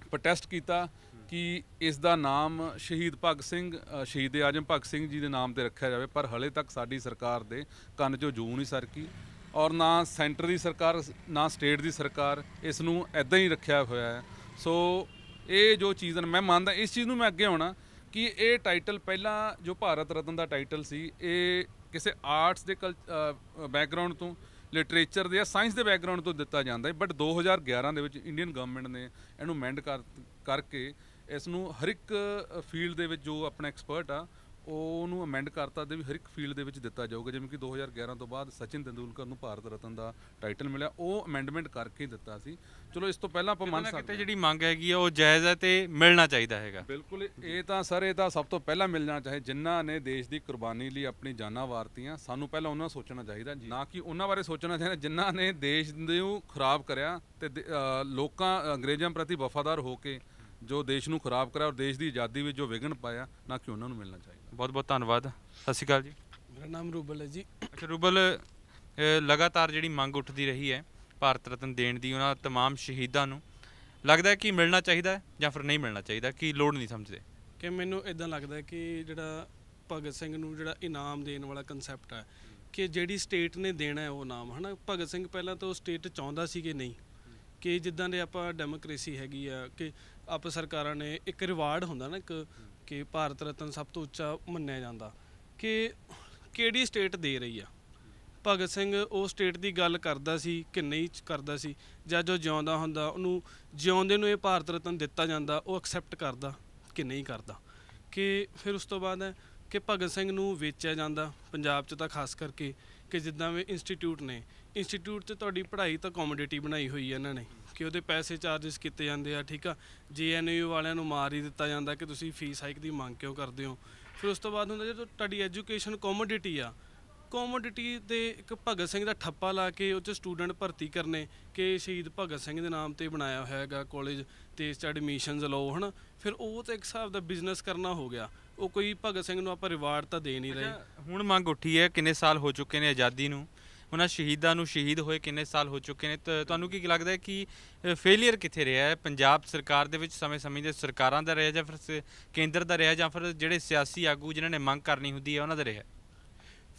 ਪ੍ਰੋਟੈਸਟ ਕੀਤਾ ਕਿ ਇਸ ਦਾ ਨਾਮ ਸ਼ਹੀਦ ਭਗਤ ਸਿੰਘ ਸ਼ਹੀਦ ਆਜਮ ਭਗਤ ਸਿੰਘ ਜੀ ਦੇ ਨਾਮ ਤੇ ਰੱਖਿਆ ਜਾਵੇ, ਪਰ ਹਲੇ ਤੱਕ ਸਾਡੀ ਸਰਕਾਰ ਦੇ ਕੰਨ 'ਚੋਂ ਜੂ ਨਹੀਂ ਸਰਕੀ ਔਰ ਨਾ ਸੈਂਟਰ ਦੀ ਸਰਕਾਰ, ਨਾ ਸਟੇਟ ਦੀ ਸਰਕਾਰ ਇਸ ਨੂੰ ਐਦਾਂ ਹੀ ਰੱਖਿਆ ਹੋਇਆ ਹੈ। ਸੋ ਇਹ ਜੋ ਚੀਜ਼ ਹਨ ਮੈਂ ਮੰਨਦਾ, ਇਸ ਚੀਜ਼ ਨੂੰ ਮੈਂ ਅੱਗੇ ਆਉਣਾ ਕਿ ਇਹ ਟਾਈਟਲ ਪਹਿਲਾਂ ਜੋ ਭਾਰਤ ਰਤਨ ਦਾ ਟਾਈਟਲ ਸੀ, ਇਹ ਕਿਸੇ ਆਰਟਸ ਦੇ ਬੈਕਗ੍ਰਾਉਂਡ ਤੋਂ ਲਿਟਰੇਚਰ ਦੇ ਜਾਂ ਸਾਇੰਸ ਦੇ ਬੈਕਗ੍ਰਾਉਂਡ ਤੋਂ ਦਿੱਤਾ ਜਾਂਦਾ ਹੈ ਬਟ 2011 ਦੇ ਵਿੱਚ ਇੰਡੀਅਨ ਗਵਰਨਮੈਂਟ ਨੇ ਇਹਨੂੰ ਮੈਂਡ ਕਰ, ਕਰਕੇ ਇਸ ਨੂੰ ਹਰ ਇੱਕ ਫੀਲਡ ਦੇ ਵਿੱਚ ਜੋ ਆਪਣਾ ਐਕਸਪਰਟ ਆ ਉਹਨੂੰ ਅਮੈਂਡ ਕਰਤਾ ਤੇ ਵੀ ਹਰ ਇੱਕ ਫੀਲਡ ਦੇ ਵਿੱਚ ਦਿੱਤਾ ਜਾਊਗਾ ਜਿਵੇਂ ਕਿ 2011 ਤੋਂ ਬਾਅਦ ਸਚਿਨ ਤੰਦੂਲਕਰ ਨੂੰ ਭਾਰਤ ਰਤਨ ਦਾ ਟਾਈਟਲ ਮਿਲਿਆ। ਉਹ ਅਮੈਂਡਮੈਂਟ ਕਰਕੇ ਦਿੱਤਾ ਸੀ। ਚਲੋ ਇਸ ਤੋਂ ਪਹਿਲਾਂ ਆਪਾਂ ਮੰਨ ਸਕਦੇ। ਜਿਹੜੀ ਮੰਗ ਹੈਗੀ ਆ ਉਹ ਜਾਇਜ਼ ਹੈ ਤੇ ਮਿਲਣਾ ਚਾਹੀਦਾ ਹੈਗਾ। ਬਿਲਕੁਲ ਇਹ ਤਾਂ ਸਰ ਇਹ ਤਾਂ ਸਭ ਤੋਂ ਪਹਿਲਾਂ ਮਿਲਣਾ ਚਾਹੇ ਜਿਨ੍ਹਾਂ ਨੇ ਦੇਸ਼ ਦੀ ਕੁਰਬਾਨੀ ਲਈ ਆਪਣੀ ਜਾਨਾਂ ਵਾਰਤੀਆਂ ਸਾਨੂੰ ਪਹਿਲਾਂ ਉਹਨਾਂ ਸੋਚਣਾ ਚਾਹੀਦਾ ਨਾ ਕਿ ਉਹਨਾਂ ਬਾਰੇ ਸੋਚਣਾ ਚਾਹੀਦਾ ਜਿਨ੍ਹਾਂ ਨੇ ਦੇਸ਼ ਨੂੰ ਖਰਾਬ ਕਰਿਆ ਤੇ ਦੇ- ਲੋਕਾਂ ਅੰਗਰੇਜ਼ਾਂ ਪ੍ਰਤੀ ਵਫਾਦਾਰ ਹੋ ਕੇ ਜੋ ਦੇਸ਼ ਨੂੰ ਖਰਾਬ ਕਰਿਆ ਔਰ ਦੇਸ਼ ਦੀ ਆਜ਼ਾਦੀ ਵਿੱਚ ਜੋ ਵਿਘਨ ਪਾਇਆ ਨਾ ਕਿ ਉਹਨਾਂ ਨੂੰ ਮਿਲਣਾ ਚਾਹੀਦਾ। ਬਹੁਤ ਬਹੁਤ ਧੰਨਵਾਦ। ਸਤਿ ਸ਼੍ਰੀ ਅਕਾਲ ਜੀ। ਮੇਰਾ ਨਾਮ ਰੂਬਲ ਹੈ ਜੀ। ਅੱਛਾ ਰੂਬਲ ਲਗਾਤਾਰ ਜਿਹੜੀ ਮੰਗ ਉੱਠਦੀ ਰਹੀ ਹੈ ਭਾਰਤ ਰਤਨ ਦੇਣ ਦੀ ਉਹਨਾਂ ਤਮਾਮ ਸ਼ਹੀਦਾਂ ਨੂੰ ਲੱਗਦਾ ਹੈ ਕਿ ਮਿਲਣਾ ਚਾਹੀਦਾ ਜਾਂ ਫਿਰ ਨਹੀਂ ਮਿਲਣਾ ਚਾਹੀਦਾ ਕਿ ਲੋੜ ਨਹੀਂ ਸਮਝਦੇ? ਕਿ ਮੈਨੂੰ ਇਦਾਂ ਲੱਗਦਾ ਹੈ ਕਿ ਜਿਹੜਾ ਭਗਤ ਸਿੰਘ ਨੂੰ ਜਿਹੜਾ ਇਨਾਮ ਦੇਣ ਵਾਲਾ ਕਨਸੈਪਟ ਹੈ ਕਿ ਜਿਹੜੀ ਸਟੇਟ ਨੇ ਦੇਣਾ ਹੈ ਉਹ ਨਾਮ ਹਨਾ? ਭਗਤ ਸਿੰਘ ਪਹਿਲਾਂ ਤਾਂ ਉਹ ਸਟੇਟ ਚਾਹੁੰਦਾ ਸੀ ਕਿ ਨਹੀਂ ਕਿ ਜਿੱਦਾਂ ਦੇ ਆਪਾਂ ਡੈਮੋਕ੍ਰੇਸੀ ਹੈਗੀ ਆ ਕਿ ਆਪ ਸਰਕਾਰਾਂ ਨੇ ਇੱਕ ਰਿਵਾਰਡ ਹੁੰਦਾ ਨਾ ਇੱਕ ਕਿ ਭਾਰਤ ਰਤਨ ਸਭ ਤੋਂ ਉੱਚਾ ਮੰਨਿਆ ਜਾਂਦਾ ਕਿ ਕਿਹੜੀ ਸਟੇਟ ਦੇ ਰਹੀ ਆ? ਭਗਤ ਸਿੰਘ ਉਹ ਸਟੇਟ ਦੀ ਗੱਲ ਕਰਦਾ ਸੀ ਕਿ ਨਹੀਂ ਕਰਦਾ ਸੀ, ਜਾਂ ਜੋ ਜਿਉਂਦਾ ਹੁੰਦਾ ਉਹਨੂੰ ਜਿਉਂਦੇ ਨੂੰ ਇਹ ਭਾਰਤ ਰਤਨ ਦਿੱਤਾ ਜਾਂਦਾ, ਉਹ ਐਕਸੈਪਟ ਕਰਦਾ ਕਿ ਨਹੀਂ ਕਰਦਾ। ਕਿ ਫਿਰ ਉਸ ਤੋਂ ਬਾਅਦ ਹੈ ਕਿ ਭਗਤ ਸਿੰਘ ਨੂੰ ਵੇਚਿਆ ਜਾਂਦਾ, ਪੰਜਾਬ 'ਚ ਤਾਂ ਖਾਸ ਕਰਕੇ ਕਿ ਜਿੱਦਾਂ ਵੀ ਇੰਸਟੀਚਿਊਟ ਨੇ ਇੰਸਟੀਚਿਊਟ 'ਚ ਤੁਹਾਡੀ ਪੜ੍ਹਾਈ ਤਾਂ ਕਮੋਡਿਟੀ ਬਣਾਈ ਹੋਈ ਹੈ ਇਹਨਾਂ ਨੇ ਕਿ ਉਹਦੇ ਪੈਸੇ ਚਾਰजेस ਕੀਤੇ ਜਾਂਦੇ ਆ ਠੀਕ ਆ? ਜੀਐਨਯੂ ਵਾਲਿਆਂ ਨੂੰ ਮਾਰ ਹੀ ਦਿੱਤਾ ਜਾਂਦਾ ਕਿ ਤੁਸੀਂ ਫੀਸ ਹਾਈਕ ਦੀ ਮੰਗ ਕਿਉਂ ਕਰਦੇ ਹੋ? ਫਿਰ ਉਸ ਤੋਂ ਬਾਅਦ ਹੁੰਦਾ ਜਦੋਂ ਤੁਹਾਡੀ ਐਜੂਕੇਸ਼ਨ ਕਮੋਡਿਟੀ ਆ ਕਮੋਡਿਟੀ ਤੇ ਇੱਕ ਭਗਤ ਸਿੰਘ ਦਾ ਠੱਪਾ ਲਾ ਕੇ ਉਹ 'ਚ ਸਟੂਡੈਂਟ ਭਰਤੀ ਕਰਨੇ ਕਿ ਸ਼ਹੀਦ ਭਗਤ ਸਿੰਘ ਦੇ ਨਾਮ ਤੇ ਬਣਾਇਆ ਹੋਇਆ ਹੈਗਾ ਕਾਲਜ ਤੇ ਇਸ 'ਚ ਐਡਮਿਸ਼ਨਸ ਲਓ ਹਨਾ? ਫਿਰ ਉਹ ਤਾਂ ਇੱਕ ਹਿਸਾਬ ਦਾ ਬਿਜ਼ਨਸ ਕਰਨਾ ਹੋ ਗਿਆ। ਉਹ ਕੋਈ ਭਗਤ ਸਿੰਘ ਨੂੰ ਆਪਾਂ ਰਿਵਾਰਡ ਤਾਂ ਦੇ ਨਹੀਂ ਰਹੇ। ਹੁਣ ਮੰਗ ਉੱਠੀ ਹੈ ਕਿੰਨੇ ਸਾਲ ਹੋ ਚੁੱਕੇ ਨੇ ਆਜ਼ਾਦੀ ਨੂੰ? ਉਹਨਾਂ ਸ਼ਹੀਦਾਂ ਨੂੰ ਸ਼ਹੀਦ ਹੋਏ ਕਿੰਨੇ ਸਾਲ ਹੋ ਚੁੱਕੇ ਨੇ? ਤਾਂ, ਤੁਹਾਨੂੰ ਕੀ ਲੱਗਦਾ ਹੈ ਕਿ ਫੇਲਿਅਰ ਕਿੱਥੇ ਰਿਹਾ ਹੈ? ਪੰਜਾਬ ਸਰਕਾਰ ਦੇ ਵਿੱਚ ਸਮੇਂ-ਸਮੇਂ ਦੇ ਸਰਕਾਰਾਂ ਦਾ ਰਿਹਾ ਜਾਂ ਫਿਰ ਸ- ਕੇਂਦਰ ਦਾ ਰਿਹਾ ਜਾਂ ਫਿਰ ਜਿਹੜੇ ਸਿਆਸੀ ਆਗੂ ਜਿਨ੍ਹਾਂ ਨੇ ਮੰਗ ਕਰਨੀ ਹੁੰਦੀ ਹੈ, ਉਹਨਾਂ ਦਾ ਰਿਹਾ?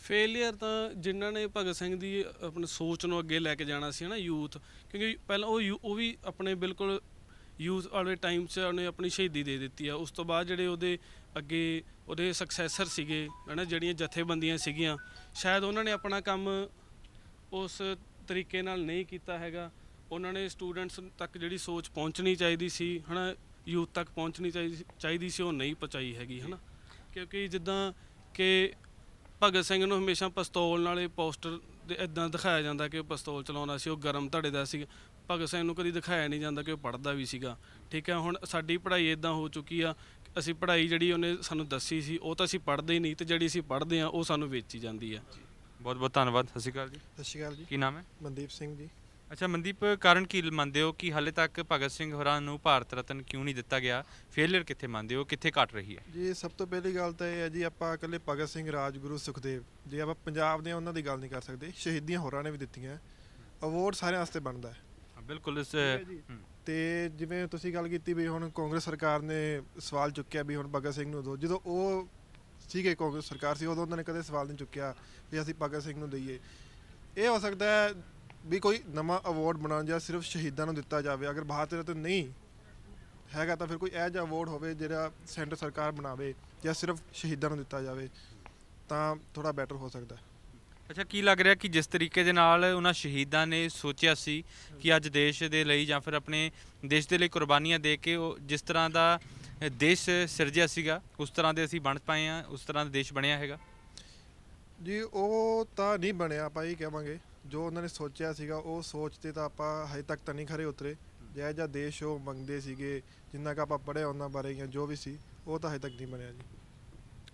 ਫੇਲਿਅਰ ਤਾਂ ਜਿਨ੍ਹਾਂ ਨੇ ਭਗਤ ਸਿੰਘ ਦੀ ਆਪਣੀ ਸੋਚ ਨੂੰ ਅੱਗੇ ਲੈ ਕੇ ਜਾਣਾ ਸੀ ਨਾ ਯੂਥ, ਕਿਉਂਕਿ ਪਹਿਲਾਂ ਉਹ ਯੂ- ਉਹ ਵੀ ਆਪਣੇ ਬਿਲਕੁਲ ਯੂਥ ਵਾਲੇ ਟਾਈਮ 'ਚ ਉਹਨੇ ਆਪਣੀ ਸ਼ਹੀਦੀ ਦੇ ਦਿੱਤੀ ਆ। ਉਸ ਤੋਂ ਬਾਅਦ ਜਿਹੜੇ ਉਹਦੇ ਅੱਗੇ ਉਹਦੇ ਸਕਸੈਸਰ ਸੀਗੇ, ਹਨਾ, ਜਿਹੜੀਆਂ ਜਥੇਬੰਦੀਆਂ ਸੀਗੀਆਂ, ਸ਼ਾਇਦ ਉਹਨਾਂ ਨੇ ਆਪਣਾ ਕੰਮ ਉਸ ਤਰੀਕੇ ਨਾਲ ਨਹੀਂ ਕੀਤਾ ਹੈਗਾ। ਉਹਨਾਂ ਨੇ ਸਟੂਡੈਂਟਸ ਤੱਕ ਜਿਹੜੀ ਸੋਚ ਪਹੁੰਚਣੀ ਚਾਹੀਦੀ ਸੀ, ਹਨਾ ਯੂਥ ਤੱਕ ਪਹੁੰਚਣੀ ਚਾਹੀਦੀ ਚਾਹੀਦੀ ਸੀ, ਉਹ ਨਹੀਂ ਪਹੁੰਚਾਈ ਹੈਗੀ, ਹਨਾ। ਕਿਉਂਕਿ ਜਿੱਦਾਂ ਕਿ ਭਗਤ ਸਿੰਘ ਨੂੰ ਹਮੇਸ਼ਾ ਪਿਸਤੌਲ ਨਾਲੇ ਪੋਸਟਰ ਦੇ ਇਦਾਂ ਦਿਖਾਇਆ ਜਾਂਦਾ ਕਿ ਉਹ ਪਿਸਤੌਲ ਚਲਾਉਂਦਾ ਸੀ, ਉਹ ਗਰਮ ਧੜੇ ਦਾ ਸੀ। ਭਗਤ ਸਿੰਘ ਨੂੰ ਕਦੀ ਦਿਖਾਇਆ ਨਹੀਂ ਜਾਂਦਾ ਕਿ ਉਹ ਪੜ੍ਹਦਾ ਵੀ ਸੀਗਾ। ਠੀਕ ਹੈ, ਹੁਣ ਸਾਡੀ ਪੜ੍ਹਾਈ ਇਦਾਂ ਹੋ ਚੁੱਕੀ ਆ, ਅਸੀਂ ਪੜ੍ਹਾਈ ਜਿਹੜੀ ਉਹਨੇ ਸਾਨੂੰ ਦੱਸੀ ਸੀ, ਉਹ ਤਾਂ ਅਸੀਂ ਪੜ੍ਹਦੇ ਹੀ ਨਹੀਂ ਤੇ ਜਿਹੜੀ ਅਸੀਂ ਪੜ੍ਹਦੇ ਆ, ਉਹ ਸਾਨੂੰ ਵੇਚੀ ਜਾਂਦੀ ਆ। ਬਹੁਤ-ਬਹੁਤ ਧੰਨਵਾਦ ਸਤਿ ਸ਼੍ਰੀ ਅਕਾਲ ਜੀ। ਸਤਿ ਸ਼੍ਰੀ ਅਕਾਲ ਜੀ। ਕੀ ਨਾਮ ਹੈ? ਮਨਦੀਪ ਸਿੰਘ ਜੀ। ਅੱਛਾ ਮਨਦੀਪ ਕਾਰਨ ਕੀ ਮੰਨਦੇ ਹੋ ਕਿ ਹਾਲੇ ਤੱਕ ਭਗਤ ਸਿੰਘ ਹੋਰਾਂ ਨੂੰ ਭਾਰਤ ਰਤਨ ਕਿਉਂ ਨਹੀਂ ਦਿੱਤਾ ਗਿਆ? ਫੇਲਿਅਰ ਕਿੱਥੇ ਮੰਨਦੇ ਹੋ? ਕਿੱਥੇ ਘਟ ਰਹੀ ਹੈ? ਜੀ ਸਭ ਤੋਂ ਪਹਿਲੀ ਗੱਲ ਤਾਂ ਇਹ ਹੈ ਜੀ ਆਪਾਂ ਇਕੱਲੇ ਭਗਤ ਸਿੰਘ ਰਾਜਗੁਰੂ ਸੁਖਦੇਵ ਜੇ ਆਪਾਂ ਪੰਜਾਬ ਦੇ ਉਹਨਾਂ ਦੀ ਗੱਲ ਨਹੀਂ ਕਰ ਸਕਦੇ ਸ਼ਹੀਦੀਆਂ ਹੋਰਾਂ ਨੇ ਵੀ ਦਿੱਤੀਆਂ। ਅਵਾਰਡ ਸਾਰਿਆਂ ਵਾਸਤੇ ਬਣਦਾ ਹੈ। ਬਿਲਕੁਲ ਇਸ ਤੇ ਜਿਵੇਂ ਤੁਸੀਂ ਗੱਲ ਕੀਤੀ ਵੀ ਹੁਣ ਕਾਂਗਰਸ ਸਰਕਾਰ ਨੇ ਸਵਾਲ ਚੁੱਕਿਆ ਵੀ ਹੁਣ ਭਗਤ ਸਿੰਘ ਨੂੰ ਦਿਓ ਜਦੋਂ ਉਹ ਸੀਗੇ ਕਾਂਗਰਸ ਸਰਕਾਰ ਸੀ, ਉਦੋਂ ਉਹਨਾਂ ਨੇ ਕਦੇ ਸਵਾਲ ਨਹੀਂ ਚੁੱਕਿਆ ਵੀ ਅਸੀਂ ਭਗਤ ਸਿੰਘ ਨੂੰ ਦਈਏ। ਇਹ ਹੋ ਸਕਦਾ ਹੈ ਵੀ ਕੋਈ ਨਵਾਂ ਅਵਾਰਡ ਬਣਾਉਣ ਜਾਂ ਸਿਰਫ ਸ਼ਹੀਦਾਂ ਨੂੰ ਦਿੱਤਾ ਜਾਵੇ। ਅਗਰ ਭਾਰਤ ਰਤਨ ਨਹੀਂ ਹੈਗਾ ਤਾਂ ਫਿਰ ਕੋਈ ਇਹੋ ਜਿਹਾ ਅਵਾਰਡ ਹੋਵੇ ਜਿਹੜਾ ਸੈਂਟਰ ਸਰਕਾਰ ਬਣਾਵੇ ਜਾਂ ਸਿਰਫ ਸ਼ਹੀਦਾਂ ਨੂੰ ਦਿੱਤਾ ਜਾਵੇ, ਤਾਂ ਥੋੜਾ ਬੈਟਰ ਹੋ ਸਕਦਾ ਅੱਛਾ, ਕੀ ਲੱਗ ਰਿਹਾ ਕਿ ਜਿਸ ਤਰੀਕੇ ਦੇ ਨਾਲ ਉਹਨਾਂ ਸ਼ਹੀਦਾਂ ਨੇ ਸੋਚਿਆ ਸੀ ਕਿ ਅੱਜ ਦੇਸ਼ ਦੇ ਲਈ ਜਾਂ ਫਿਰ ਆਪਣੇ ਦੇਸ਼ ਦੇ ਲਈ ਕੁਰਬਾਨੀਆਂ ਦੇ ਕੇ ਉਹ ਜਿਸ ਤਰ੍ਹਾਂ ਦਾ ਦੇਸ਼ ਸਿਰਜਿਆ ਸੀਗਾ, ਉਸ ਤਰ੍ਹਾਂ ਦੇ ਅਸੀਂ ਬਣ ਪਾਏ ਆ ਉਸ ਤਰ੍ਹਾਂ ਦਾ ਦੇਸ਼ ਬਣਿਆ ਹੈਗਾ। ਜੀ, ਉਹ ਤਾਂ ਨਹੀਂ ਬਣਿਆ ਆਪਾਂ ਇਹ ਕਹਾਂਗੇ। ਜੋ ਉਹਨਾਂ ਨੇ ਸੋਚਿਆ ਸੀਗਾ, ਉਹ ਸੋਚ ਤੇ ਤਾਂ ਆਪਾਂ ਹਜੇ ਤੱਕ ਤਾਂ ਨਹੀਂ ਖਰੇ ਉਤਰੇ। ਜਿਹੜਾ ਜਿਹਾ ਦੇਸ਼ ਉਹ ਮੰਗਦੇ ਸੀਗੇ, ਜਿੰਨਾ ਕ ਆਪਾਂ ਪੜ੍ਹਿਆ ਉਹਨਾਂ ਬਾਰੇ ਜਾਂ ਜੋ ਵੀ ਸੀ, ਉਹ ਤਾਂ ਹਜੇ ਤੱਕ ਨਹੀਂ ਬਣਿਆ ਜੀ।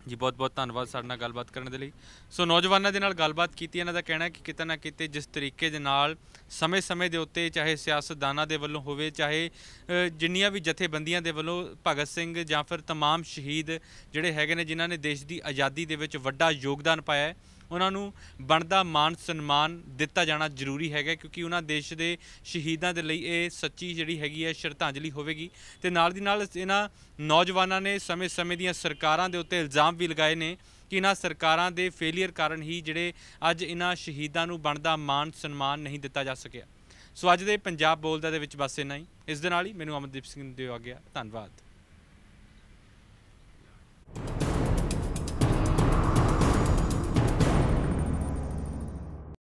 ਜੀ ਬਹੁਤ ਬਹੁਤ ਧੰਨਵਾਦ ਸਾਡੇ ਨਾਲ ਗੱਲਬਾਤ ਕਰਨ ਦੇ ਲਈ ਸੋ ਨੌਜਵਾਨਾਂ ਦੇ ਨਾਲ ਗੱਲਬਾਤ ਕੀਤੀ ਇਹਨਾਂ ਦਾ ਕਹਿਣਾ ਹੈ ਕਿ ਕਿਤੇ ਨਾ ਕਿਤੇ ਜਿਸ ਤਰੀਕੇ ਦੇ ਨਾਲ ਸਮੇਂ-ਸਮੇਂ ਦੇ ਉੱਤੇ ਚਾਹੇ ਸਿਆਸਤਦਾਨਾਂ ਦੇ ਵੱਲੋਂ ਹੋਵੇ ਚਾਹੇ ਅ, ਜਿੰਨੀਆਂ ਵੀ ਜਥੇਬੰਦੀਆਂ ਦੇ ਵੱਲੋਂ ਭਗਤ ਸਿੰਘ ਜਾਂ ਫਿਰ तमाम ਸ਼ਹੀਦ ਜਿਹੜੇ ਹੈਗੇ ਨੇ ਜਿਨ੍ਹਾਂ ਨੇ ਦੇਸ਼ ਦੀ ਆਜ਼ਾਦੀ ਦੇ ਵਿੱਚ ਵੱਡਾ ਯੋਗਦਾਨ ਪਾਇਆ ਹੈ ਉਹਨਾਂ ਨੂੰ ਬਣਦਾ ਮਾਨ ਸਨਮਾਨ ਦਿੱਤਾ ਜਾਣਾ ਜ਼ਰੂਰੀ ਹੈਗਾ ਕਿਉਂਕਿ ਉਹਨਾਂ ਦੇਸ਼ ਦੇ ਸ਼ਹੀਦਾਂ ਦੇ ਲਈ ਇਹ ਸੱਚੀ ਜਿਹੜੀ ਹੈਗੀ ਹੈ ਸ਼ਰਧਾਂਜਲੀ ਹੋਵੇਗੀ। ਤੇ ਨਾਲ ਦੀ ਨਾਲ ਇਹਨਾਂ ਨੌਜਵਾਨਾਂ ਨੇ ਸਮੇਂ-ਸਮੇਂ ਦੀਆਂ ਸਰਕਾਰਾਂ ਦੇ ਉੱਤੇ ਇਲਜ਼ਾਮ ਵੀ ਲਗਾਏ ਨੇ ਕਿ ਇਹਨਾਂ ਸਰਕਾਰਾਂ ਦੇ ਫੇਲਿਅਰ ਕਾਰਨ ਹੀ ਜਿਹੜੇ ਅੱਜ ਇਹਨਾਂ ਸ਼ਹੀਦਾਂ ਨੂੰ ਬਣਦਾ ਮਾਨ ਸਨਮਾਨ ਨਹੀਂ ਦਿੱਤਾ ਜਾ ਸਕਿਆ। ਸੋ ਅੱਜ ਦੇ ਪੰਜਾਬ ਬੋਲਦਾ ਦੇ ਵਿੱਚ ਬਸ ਇੰਨਾ ਹੀ। ਇਸ ਦੇ ਨਾਲ ਹੀ ਮੈਨੂੰ ਅਮਨਦੀਪ ਸਿੰਘ ਦਿਓ ਆ। ਗਿਆ ਧੰਨਵਾਦ।